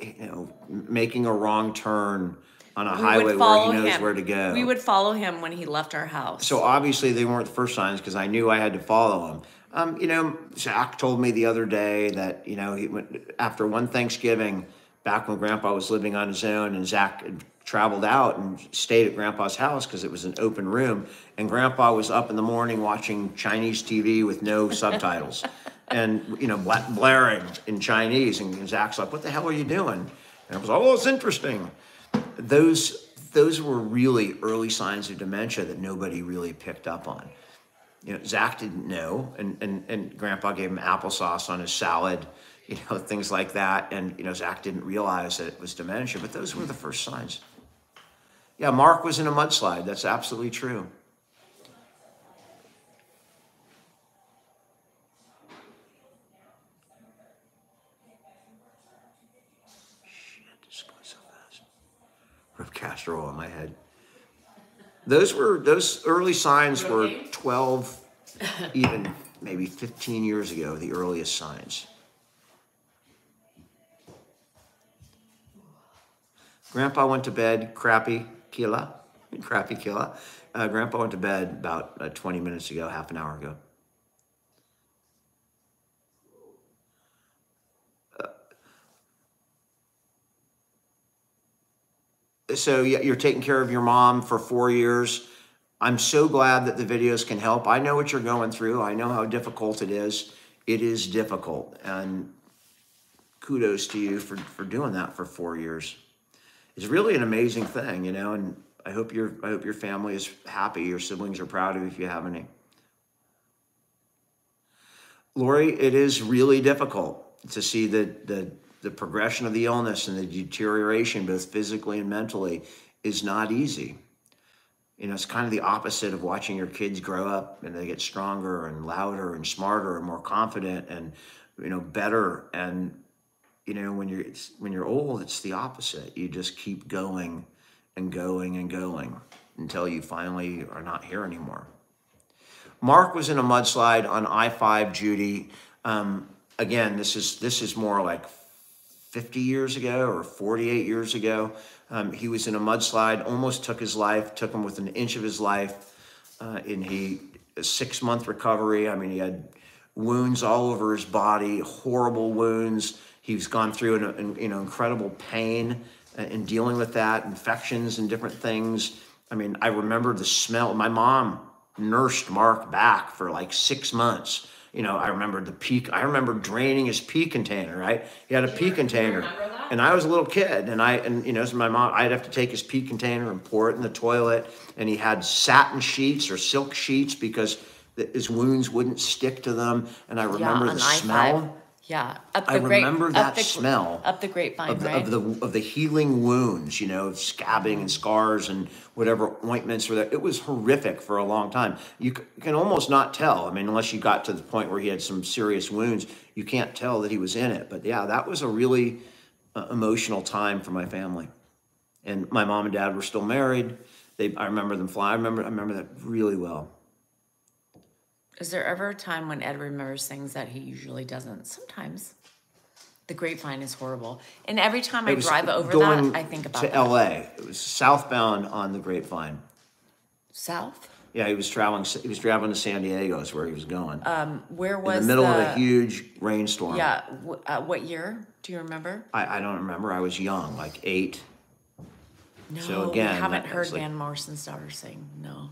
you know, making a wrong turn on a We highway where he knows him. where to go. We would follow him when he left our house. So obviously they weren't the first signs because I knew I had to follow him. Um, you know, Zach told me the other day that you know he went after one Thanksgiving back when Grandpa was living on his own, and Zach traveled out and stayed at Grandpa's house because it was an open room, and Grandpa was up in the morning watching Chinese TV with no subtitles, and you know blaring in Chinese, and Zach's like, "What the hell are you doing?" And I was, like, "Oh, it's interesting." Those those were really early signs of dementia that nobody really picked up on you know, Zach didn't know, and, and, and Grandpa gave him applesauce on his salad, you know, things like that. And, you know, Zach didn't realize that it was dementia, but those were the first signs. Yeah, Mark was in a mudslide. That's absolutely true. Shit, this is going so fast. Rip castor oil in my head. Those were those early signs were 12, even maybe 15 years ago, the earliest signs. Grandpa went to bed crappy killa, crappy killa. Uh, Grandpa went to bed about uh, 20 minutes ago, half an hour ago. So you're taking care of your mom for four years. I'm so glad that the videos can help. I know what you're going through. I know how difficult it is. It is difficult, and kudos to you for for doing that for four years. It's really an amazing thing, you know. And I hope your I hope your family is happy. Your siblings are proud of you if you have any. Lori, it is really difficult to see the, the, the progression of the illness and the deterioration, both physically and mentally, is not easy. You know, it's kind of the opposite of watching your kids grow up and they get stronger and louder and smarter and more confident and, you know, better. And, you know, when you're, when you're old, it's the opposite. You just keep going and going and going until you finally are not here anymore. Mark was in a mudslide on I five, Judy. Um, again, this is this is more like 50 years ago or 48 years ago. Um, he was in a mudslide, almost took his life, took him with an inch of his life, uh, and he a six month recovery. I mean, he had wounds all over his body, horrible wounds. He's gone through an, an you know incredible pain uh, in dealing with that, infections and different things. I mean, I remember the smell. My mom nursed Mark back for like six months. You know, I remember the peak. I remember draining his pee container. Right, he had a pee container, And I was a little kid, and I and you know, so my mom, I'd have to take his pee container and pour it in the toilet, and he had satin sheets or silk sheets because the, his wounds wouldn't stick to them. And I remember on the I-5. smell. Yeah, up the I great, remember up that the, smell up the grapevine, of the, right? of the of the healing wounds, you know, of scabbing and scars and whatever ointments were there. It was horrific for a long time. You, can almost not tell. I mean, unless you got to the point where he had some serious wounds, you can't tell that he was in it. But yeah, that was a really uh, emotional time for my family. And my mom and dad were still married. They, I remember them fly. I remember, I remember that really well. Is there ever a time when Ed remembers things that he usually doesn't? Sometimes. The grapevine is horrible, and every time I drive over that, I think about to that. L.A. It was southbound on the Grapevine. South. Yeah, he was traveling. He was traveling to San Diego. Is where he was going. Um, Where was in the middle of a huge rainstorm. Yeah. w- Uh, what year? Do you remember? I, I don't remember. I was young, like eight. No, So again, we haven't heard like- Van Morrison's daughter sing. No.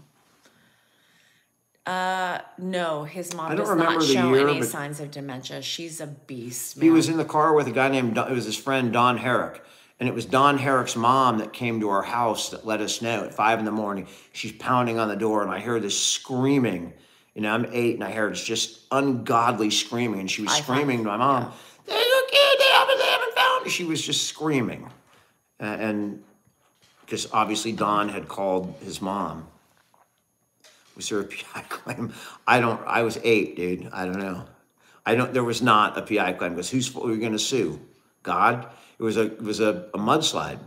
Uh, no, his mom I don't does remember not the show year, any but- signs of dementia. She's a beast. He was in the car with a guy named. Don, it was his friend Don Herrick, and it was Don Herrick's mom that came to our house that let us know at five in the morning. She's pounding on the door, and I hear this screaming. You know, I'm eight, and I heard it's just ungodly screaming, and she was I screaming to my mom. There's a kid. They haven't, they haven't found. me." She was just screaming, and because obviously Don had called his mom. Was there a PI claim? I don't. I was eight, dude. I don't know. I don't. There was not a PI claim because who's who are you going to sue? God. It was a. It was a, a mudslide.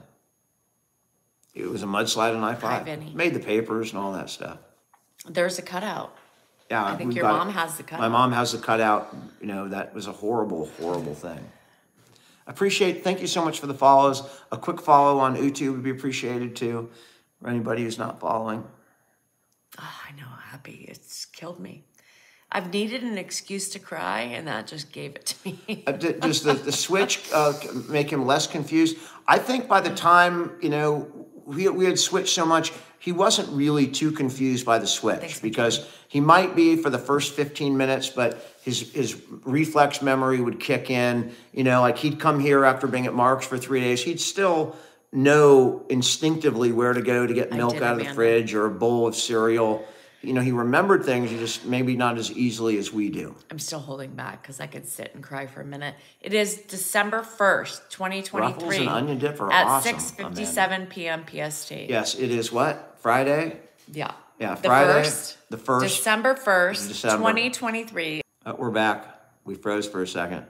It was a mudslide on I five. Made the papers and all that stuff. There's a cutout. Yeah, I think your mom has the cut My mom has the cutout. You know that was a horrible, horrible thing. Appreciate. Thank you so much for the follows. A quick follow on YouTube would be appreciated too. For anybody who's not following. Oh, I know, happy. It's killed me. I've needed an excuse to cry, and that just gave it to me. Uh, Does the, the switch uh, make him less confused? I think by the time, you know, we, we had switched so much, he wasn't really too confused by the switch Thanks, because he might be for the first 15 minutes, but his, his reflex memory would kick in. You know, like he'd come here after being at Mark's for three days, he'd still know instinctively where to go to get milk did, out of the fridge or a bowl of cereal. You know, he remembered things, just maybe not as easily as we do. I'm still holding back because I could sit and cry for a minute. It is December 1st, 2023. Ruffles and onion dip are At awesome, 6.57 p.m. PST. Yes, it is what? Friday? Yeah. Yeah, Friday. The first, the first. December 1st, December. 2023. Uh, we're back. We froze for a second.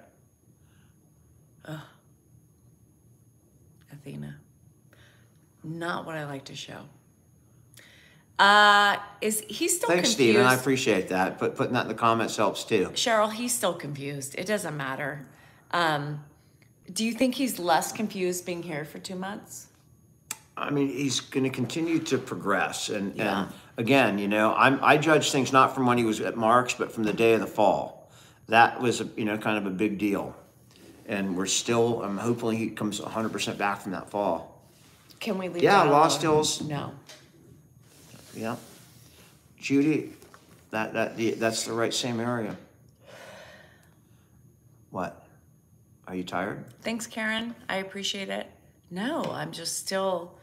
Not what I like to show. Uh, is he still Thanks, confused? Steven. I appreciate that. But putting that in the comments helps too. Cheryl, he's still confused. It doesn't matter. Um, do you think he's less confused being here for two months? I mean, he's going to continue to progress. And, Yeah. and again, you know, I'm, I judge things not from when he was at Mark's, but from the day of the fall. That was, a, you know, kind of a big deal. And we're still, I'm hopefully he comes 100% back from that fall. Can we leave? Yeah, that Lost alone? Hills. No. Yeah. Judy, that, that, the, that's the right same area. What? Are you tired? Thanks, Karen. I appreciate it. No, I'm just still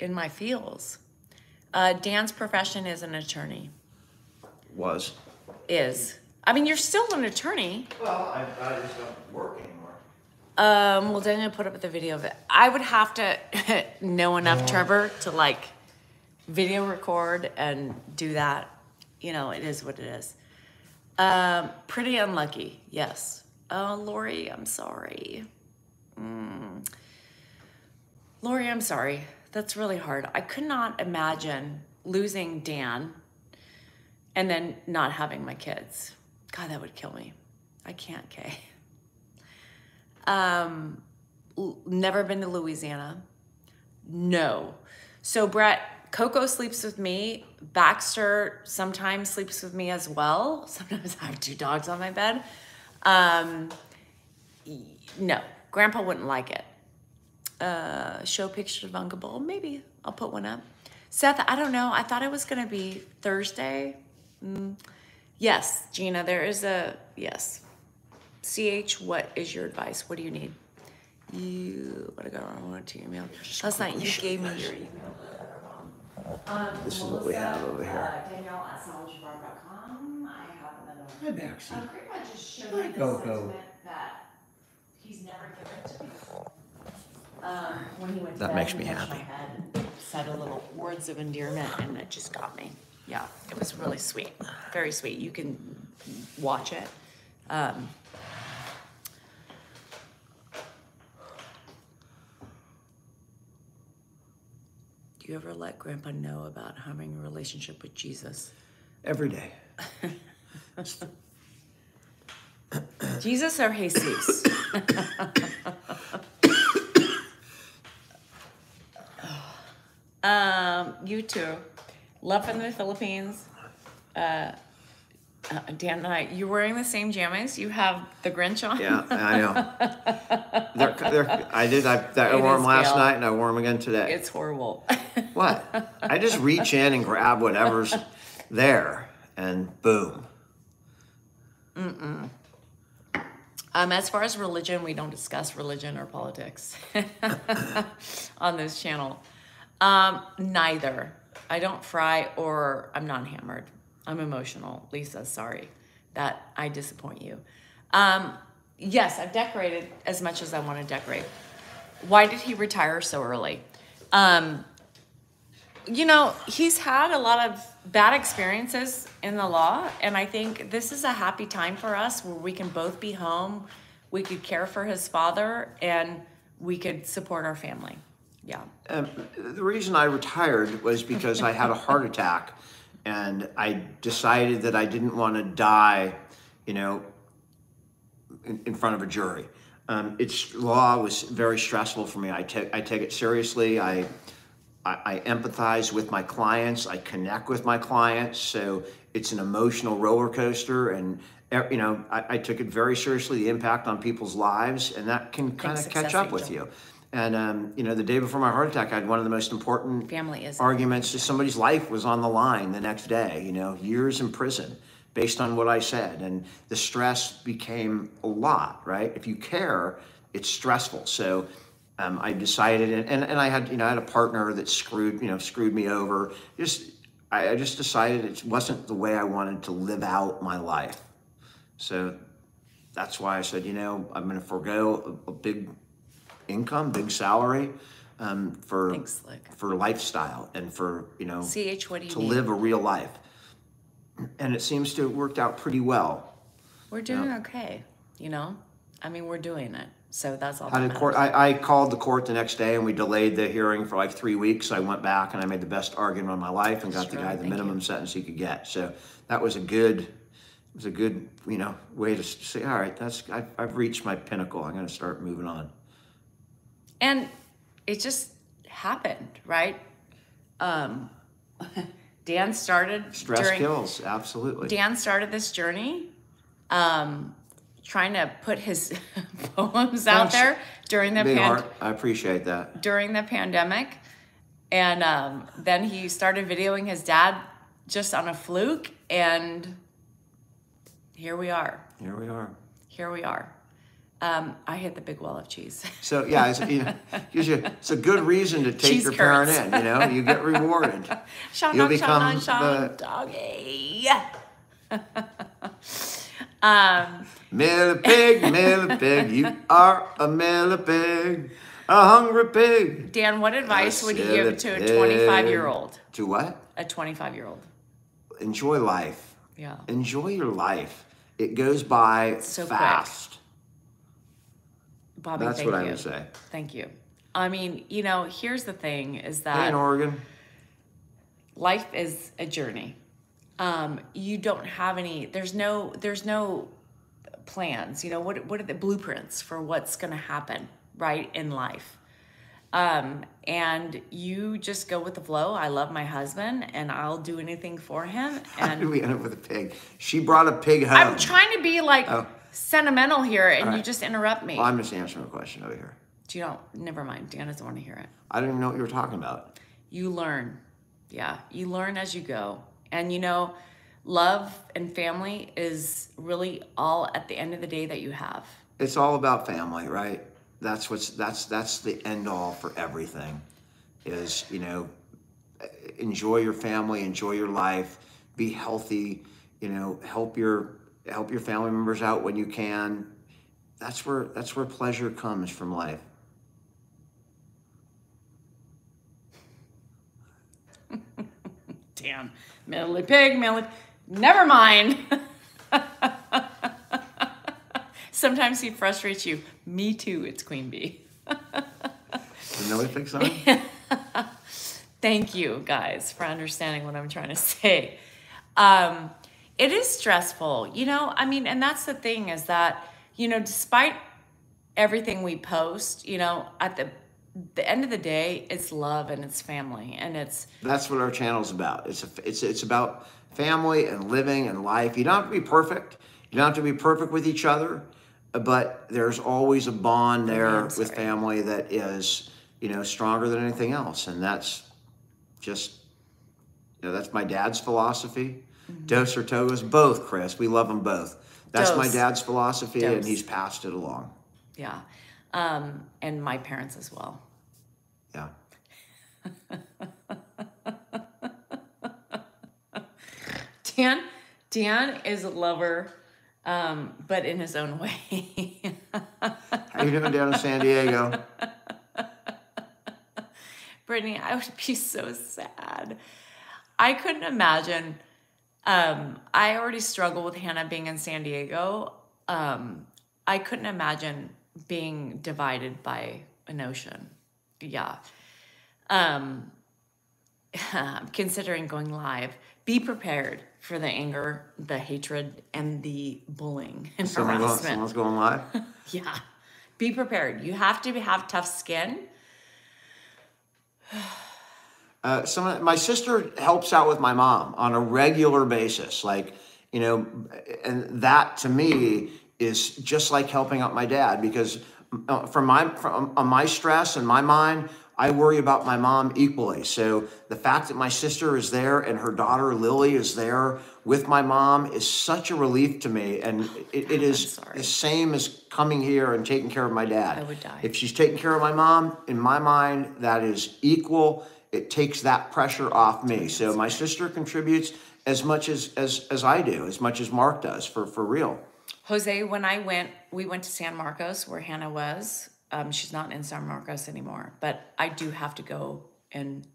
in my feels. Uh, Dan's profession is an attorney. Was. Is. I mean, you're still an attorney. Well, I, I just don't work anymore. Um, well, then I put up the video of it. I would have to know enough Trevor to like video record and do that. You know, it is what it is. Um, pretty unlucky, yes. Oh, Lori, I'm sorry. Mm. Lori, I'm sorry. That's really hard. I could not imagine losing Dan and then not having my kids. God, that would kill me. I can't, Kay. Um, never been to Louisiana. No. So Brett, Coco sleeps with me. Baxter sometimes sleeps with me as well. Sometimes I have two dogs on my bed. Um, no, Grandpa wouldn't like it. Uh, show pictures of Uncle Bull. Maybe I'll put one up. Seth, I don't know. I thought it was gonna be Thursday. Mm. Yes, Gina, there is a yes. CH, what is your advice? What do you need? You, what I got wrong with your email? Last night you gave me your email. This is what we have over here. Uh, Danielle at salagebar.com. I have another Hi, Maxie. Uh, pretty much just showed Hi, the Coco. sentiment that he's never given to me. Um, when he went to That bed, makes he me my happy. head and Said a little words of endearment and it just got me. Yeah, it was really sweet, very sweet. You can watch it. Um, do you ever let grandpa know about having a relationship with Jesus? Every day. Jesus or Jesus? um, you too. Love from the Philippines. Uh, uh, Dan and I, you wearing the same jammies? You have the Grinch on? Yeah, I know. They're, they're, I did. I, I wore them last night, and I wore them again today. It's horrible. what? I just reach in and grab whatever's there, and boom. Um, as far as religion, we don't discuss religion or politics on this channel. Um, neither. I don't fry or I'm not hammered. I'm emotional. Lisa, sorry that I disappoint you. Um, yes, I've decorated as much as I want to decorate. Why did he retire so early? Um, you know, he's had a lot of bad experiences in the law, and I think this is a happy time for us where we can both be home, we could care for his father, and we could support our family. Yeah. Um, the reason I retired was because I had a heart attack, and I decided that I didn't want to die, you know, in, in front of a jury. Um, it's law was very stressful for me. I take I take it seriously. I, I I empathize with my clients. I connect with my clients. So it's an emotional roller coaster, and you know I, I took it very seriously. The impact on people's lives, and that can kind of catch up with you. And um, you know, the day before my heart attack, I had one of the most important Family is- arguments. Just somebody's life was on the line the next day. You know, years in prison based on what I said, and the stress became a lot. Right? If you care, it's stressful. So. Um, I decided, and, and, and I had, you know, I had a partner that screwed, you know, screwed me over. Just, I, I just decided it wasn't the way I wanted to live out my life. So that's why I said, you know, I'm going to forego a, a big income, big salary um, for Thanks, for lifestyle and for you know CH, what do you to need? live a real life. And it seems to have worked out pretty well. We're doing okay, you know? I mean, we're doing it. So that's all How that did court? I, I called the court the next day and we delayed the hearing for like three weeks. I went back and I made the best argument of my life and got the guy the thank minimum sentence he could get. So that was a good, it was a good you know way to say, all right, that's I've, I've reached my pinnacle. I'm going to start moving on. And it just happened, right? Um, Dan started Stress during, kills, absolutely. Dan started this journey, um, trying to put his poems out Thanks. there during the Big pan- heart. I appreciate that. during the pandemic, and um, then he started videoing his dad just on a fluke, and here we are. Here we are. Here we are. Um, I hit the big wall of cheese. So yeah, it's, you know, it's a good reason to take Cheese your parent in. You know, you get rewarded. Sean, You'll on, Sean, become Sean, the- doggy. um, Millipig, millipig, you are a millipig, a hungry pig. Dan, what advice would you give to a 25 year old? To what? A 25 year old. Enjoy life. Yeah. Enjoy your life. It goes by So quick. Bobby, That's thank what I you. would say. Thank you. I mean, you know, here's the thing is that in Oregon. life is a journey. Um, you don't have any. There's no. There's no plans. You know what? What are the blueprints for what's going to happen right in life? Um, and you just go with the flow. I love my husband, and I'll do anything for him. How did And we end up with a pig? She brought a pig home. I'm trying to be like Oh. Sentimental here, and you just interrupt me. Well, I'm just answering a question over here. Do you don't? Never mind. Dan doesn't want to hear it. I didn't even know what you were talking about. you learn. Yeah, you learn as you go. And you know, love and family is really all at the end of the day that you have. It's all about family, right? that's what's that's that's the end all for everything. Is you know, enjoy your family, enjoy your life, be healthy. You know, help your help your family members out when you can. That's where that's where pleasure comes from life. Damn, manly pig, manly. Never mind. Sometimes he frustrates you. Me too. It's Queen Bee. Millie Pig song? Thank you guys for understanding what I'm trying to say. Um, it is stressful, you know. I mean, and that's the thing is that you know, despite everything we post, you know, at the the end of the day, it's love and it's family and it's That's what our channel's about. It's a, it's it's about family and living and life. You don't have to be perfect. You don't have to be perfect with each other, but there's always a bond there with family that is, you know, stronger than anything else. And that's just, you know, that's my dad's philosophy. Dos or Togos, both, Chris. We love them both. That's my dad's philosophy, and he's passed it along. yeah, um, and my parents as well. Yeah. Dan, Dan is a lover, um, but in his own way. How you doing down in San Diego? Brittany, I would be so sad. I couldn't imagine. Um, I already struggle with Hannah being in San Diego. Um, I couldn't imagine being divided by an ocean. Yeah. Um, I'm considering going live. Be prepared for the anger, the hatred, and the bullying and Someone going, harassment. someone's going live? Yeah. Be prepared. You have to have tough skin. Uh, some my sister helps out with my mom on a regular basis, like you know, and that to me is just like helping out my dad because uh, from my from on my stress and my mind, I worry about my mom equally. So the fact that my sister is there and her daughter Lily is there with my mom is such a relief to me, and it, it is the same as coming here and taking care of my dad. I would die. If she's taking care of my mom, in my mind, that is equal. It takes that pressure off me. So my sister contributes as much as as as I do, as much as Mark does, for for real. Jose, when I went, we went to San Marcos where Hannah was. Um, she's not in San Marcos anymore, but I do have to go and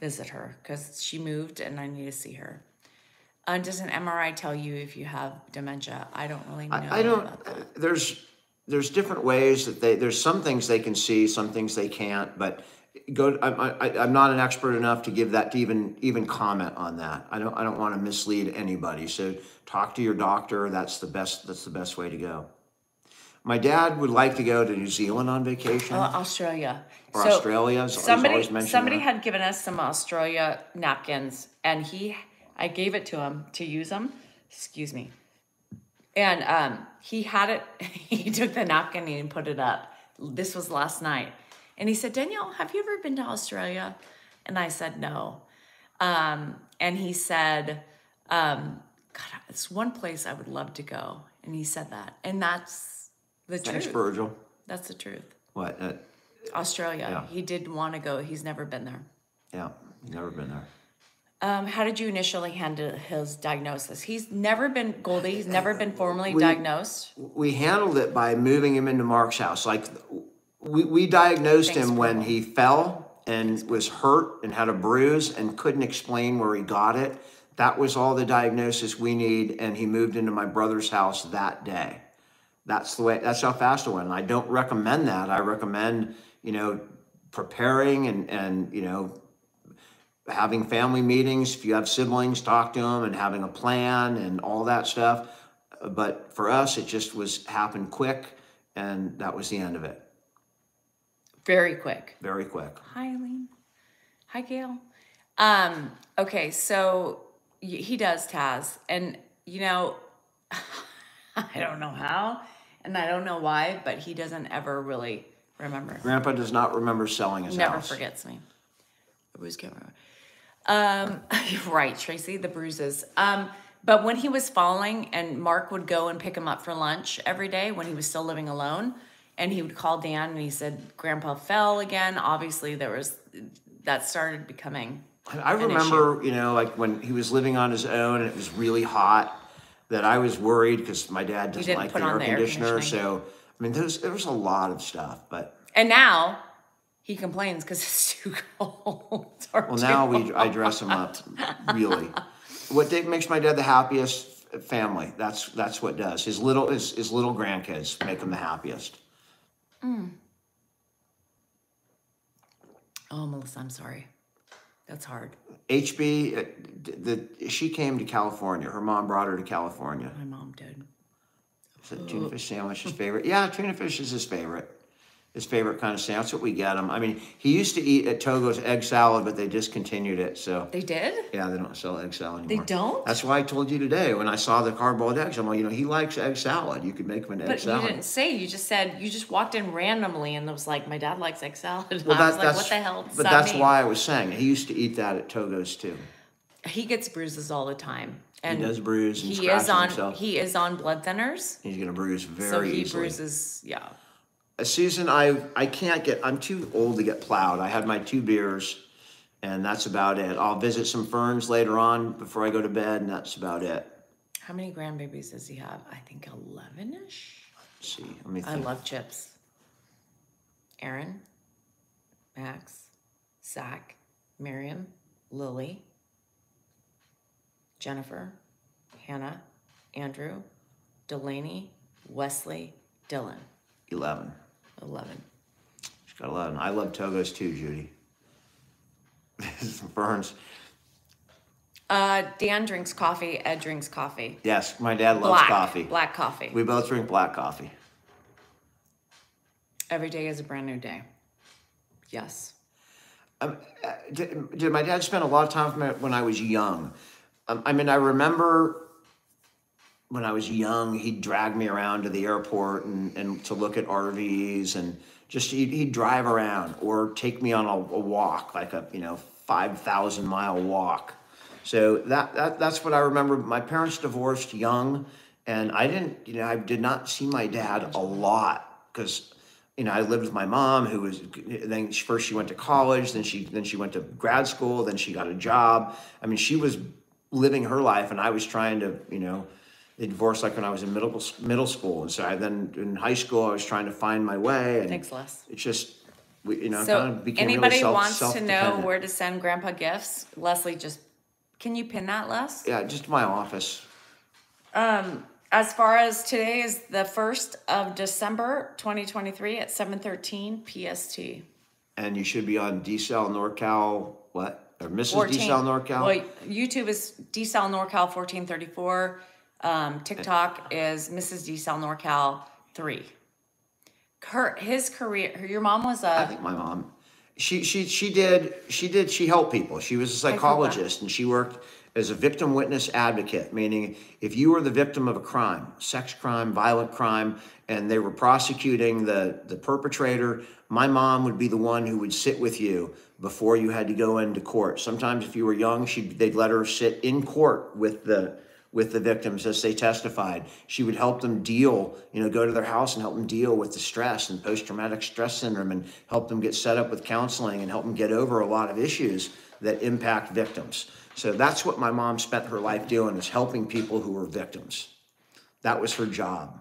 visit her because she moved and I need to see her. Uh, does an MRI tell you if you have dementia? I don't really know. I don't. About that. There's there's different ways that they. There's some things they can see, some things they can't. But go. I'm I, I'm not an expert enough to give that to even even comment on that. I don't I don't want to mislead anybody. So talk to your doctor. That's the best. That's the best way to go. My dad would like to go to New Zealand on vacation. Uh, Australia. Or Australia, Somebody, somebody that. had given us some Australia napkins, and he, I gave it to him to use them. Excuse me. And um, he had it. He took the napkin and put it up. This was last night, and he said, "Danielle, have you ever been to Australia?" And I said, "No." Um, and he said, um, "God, it's one place I would love to go." And he said that, and that's the Thanks, truth. Virgil. That's the truth. What? Uh, Australia. Yeah. He did want to go. He's never been there. yeah, never been there. Um, how did you initially handle his diagnosis? He's never been Goldie. He's never been formally We- diagnosed. we handled it by moving him into Mark's house. Like we, we diagnosed Thanks, him when he fell and was hurt and had a bruise and couldn't explain where he got it. That was all the diagnosis we need, and he moved into my brother's house that day. That's the way. That's how fast it went. And I don't recommend that. I recommend you know preparing and and you know having family meetings. If you have siblings, talk to them and having a plan and all that stuff. But for us, it just was happened quick, and that was the end of it. Very quick. Very quick. Hi, Eileen. Hi, Gail. Um, okay, so he does Taz, and you know, I don't know how, and I don't know why, but he doesn't ever really remember. Grandpa does not remember selling his Never house. Never forgets me. The bruise can't remember. Um, you're right, Tracy, the bruises. Um, but when he was falling and Mark would go and pick him up for lunch every day when he was still living alone, and he would call Dan and he said Grandpa fell again. Obviously, there was that started becoming. I remember, you know, like when he was living on his own and it was really hot, that I was worried because my dad doesn't like the air the air conditioner. So, I mean, there's there was a lot of stuff, but And now he complains because it's too cold. well, now we. I dress him up really. What makes my dad the happiest uh, family? That's that's what does his little his, his little grandkids make him the happiest. Oh, Melissa, I'm sorry. That's hard. HB, uh, d- the she came to California. Her mom brought her to California. My mom did. Is it tuna fish sandwich his favorite? Yeah, tuna fish is his favorite. His favorite kind of sandwich. That's what we get him. I mean, he used to eat at Togo's egg salad, but they discontinued it. So They did? yeah, they don't sell egg salad anymore. They don't? That's why I told you today when I saw the hard-boiled eggs. I'm like, you know, he likes egg salad. You could make him an egg But salad. you didn't say. You just said you just walked in randomly and it was like, my dad likes egg salad. well, I that, like, that's what the hell does But that that's mean? why I was saying he used to eat that at Togo's too. he gets bruises all the time. And he does bruise and he is on himself. he is on blood thinners. He's gonna bruise very. So he easily. bruises yeah. Susan, I I can't get. I'm too old to get plowed. I had my two beers, and that's about it. I'll visit some ferns later on before I go to bed, and that's about it. How many grandbabies does he have? I think eleven ish. Let's see. Let me think. I love chips. Aaron, Max, Zach, Miriam, Lily, Jennifer, Hannah, Andrew, Delaney, Wesley, Dylan. Eleven. 11. She's got eleven. I love Togos too, Judy. ferns. Uh, Dan drinks coffee. Ed drinks coffee. Yes, my dad loves Black. coffee. Black coffee. We both drink black coffee. Every day is a brand new day. Yes. Did, did my dad spend a lot of time with me when I was young? Um, I mean, I remember when I was young, he'd drag me around to the airport and, and to look at RVs and just he'd, he'd drive around or take me on a, a walk, like a you know five thousand mile walk. So that, that that's what I remember. My parents divorced young, and I didn't you know I did not see my dad a lot because you know, I lived with my mom, who was then first she went to college, then she then she went to grad school, then she got a job. I mean, she was living her life, and I was trying to, you know, they divorced like when I was in middle middle school, and so I then in high school I was trying to find my way, and Thanks, Les. it's just we, you know, So, kind of became anybody really self, wants to know where to send Grandpa gifts? Leslie, just can you pin that, Les? Yeah, just my office. Um, as far as today is the first of December, 2023 at 7:13 PST. And you should be on DSal NorCal, what? Or Mrs. 14 DSal NorCal? Well, YouTube is DSal NorCal 1434. Um, TikTok is Mrs. DSal NorCal 3. Her, his career, your mom was a. I think my mom. She she she did she did she helped people. She was a psychologist and she worked as a victim witness advocate, meaning if you were the victim of a crime, sex crime, violent crime, and they were prosecuting the the perpetrator, my mom would be the one who would sit with you before you had to go into court. Sometimes if you were young, she they'd let her sit in court with the with the victims as they testified. She would help them deal, you know, go to their house and help them deal with the stress and post traumatic stress syndrome and help them get set up with counseling and help them get over a lot of issues that impact victims. So that's what my mom spent her life doing is helping people who were victims. That was her job.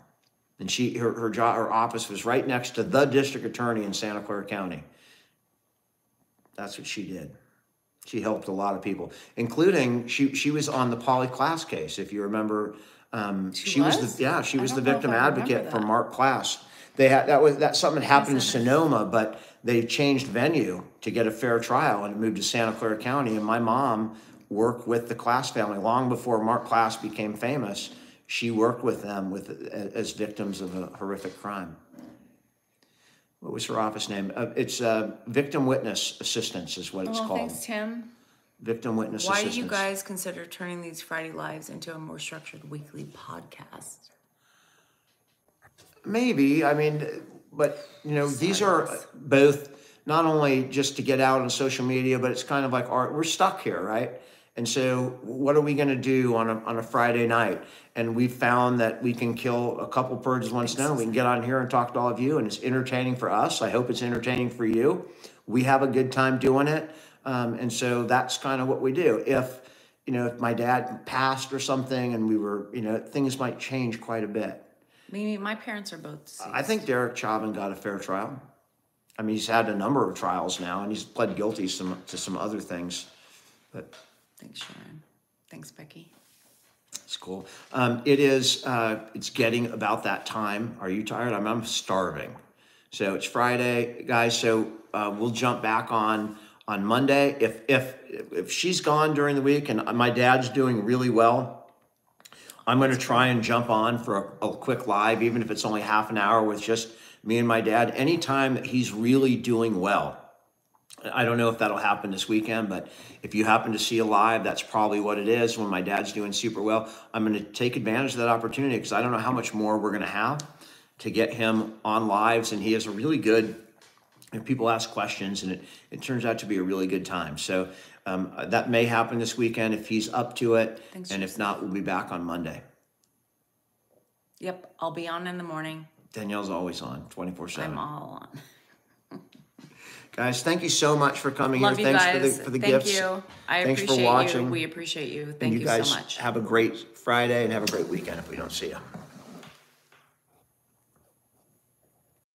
And she her, her job her office was right next to the district attorney in Santa Clara County. That's what she did. She helped a lot of people, including she she was on the Polly Klaas case. If you remember, um, she, was? was? the yeah she was the don't know if victim advocate for. Marc Klaas. They had that was that something happened in Sonoma, but they changed venue to get a fair trial and moved to Santa Clara County. And my mom worked with the Klaas family long before Marc Klaas became famous. She worked with them with as victims of a horrific crime. What was her office name? Uh, it's uh, Victim Witness Assistance, is what it's oh, called. thanks, Tim. Victim Witness Why Assistance. do you guys consider turning these Friday Lives into a more structured weekly podcast? Maybe. I mean, but you know, these are both not only just to get out on social media, but it's kind of like art. We're stuck here, right? And so, what are we going to do on a, on a Friday night? And we found that we can kill a couple birds with one stone. We can get on here and talk to all of you, and it's entertaining for us. I hope it's entertaining for you. We have a good time doing it, um, and so that's kind of what we do. If you know, if my dad passed or something, and we were, you know, things might change quite a bit. Maybe my parents are both deceased. I think Derek Chauvin got a fair trial. I mean, he's had a number of trials now, and he's pled guilty some, to some other things. But Thanks, Sharon. Thanks, Becky. Cool. Um, it is. Uh, it's getting about that time. Are you tired? I'm, I'm starving. So it's Friday, guys. So uh, we'll jump back on on Monday. If if if she's gone during the week and my dad's doing really well, I'm going to try and jump on for a, a quick live, even if it's only half an hour with just me and my dad. Anytime that he's really doing well. I don't know if that'll happen this weekend, but if you happen to see a live, that's probably what it is. When my dad's doing super well, I'm going to take advantage of that opportunity because I don't know how much more we're going to have to get him on lives, and he has a really good. If people ask questions, and it, it turns out to be a really good time. So um, that may happen this weekend if he's up to it, Thanks, and if not, we'll be back on Monday. Yep, I'll be on in the morning. Danielle's always on, 24 7. I'm all on. Guys, thank you so much for coming Love here. you Thanks guys. for the for the Thank gifts. you. I Thanks appreciate for watching. you. We appreciate you. Thank you you, guys so much. have a great Friday and have a great weekend if we don't see you.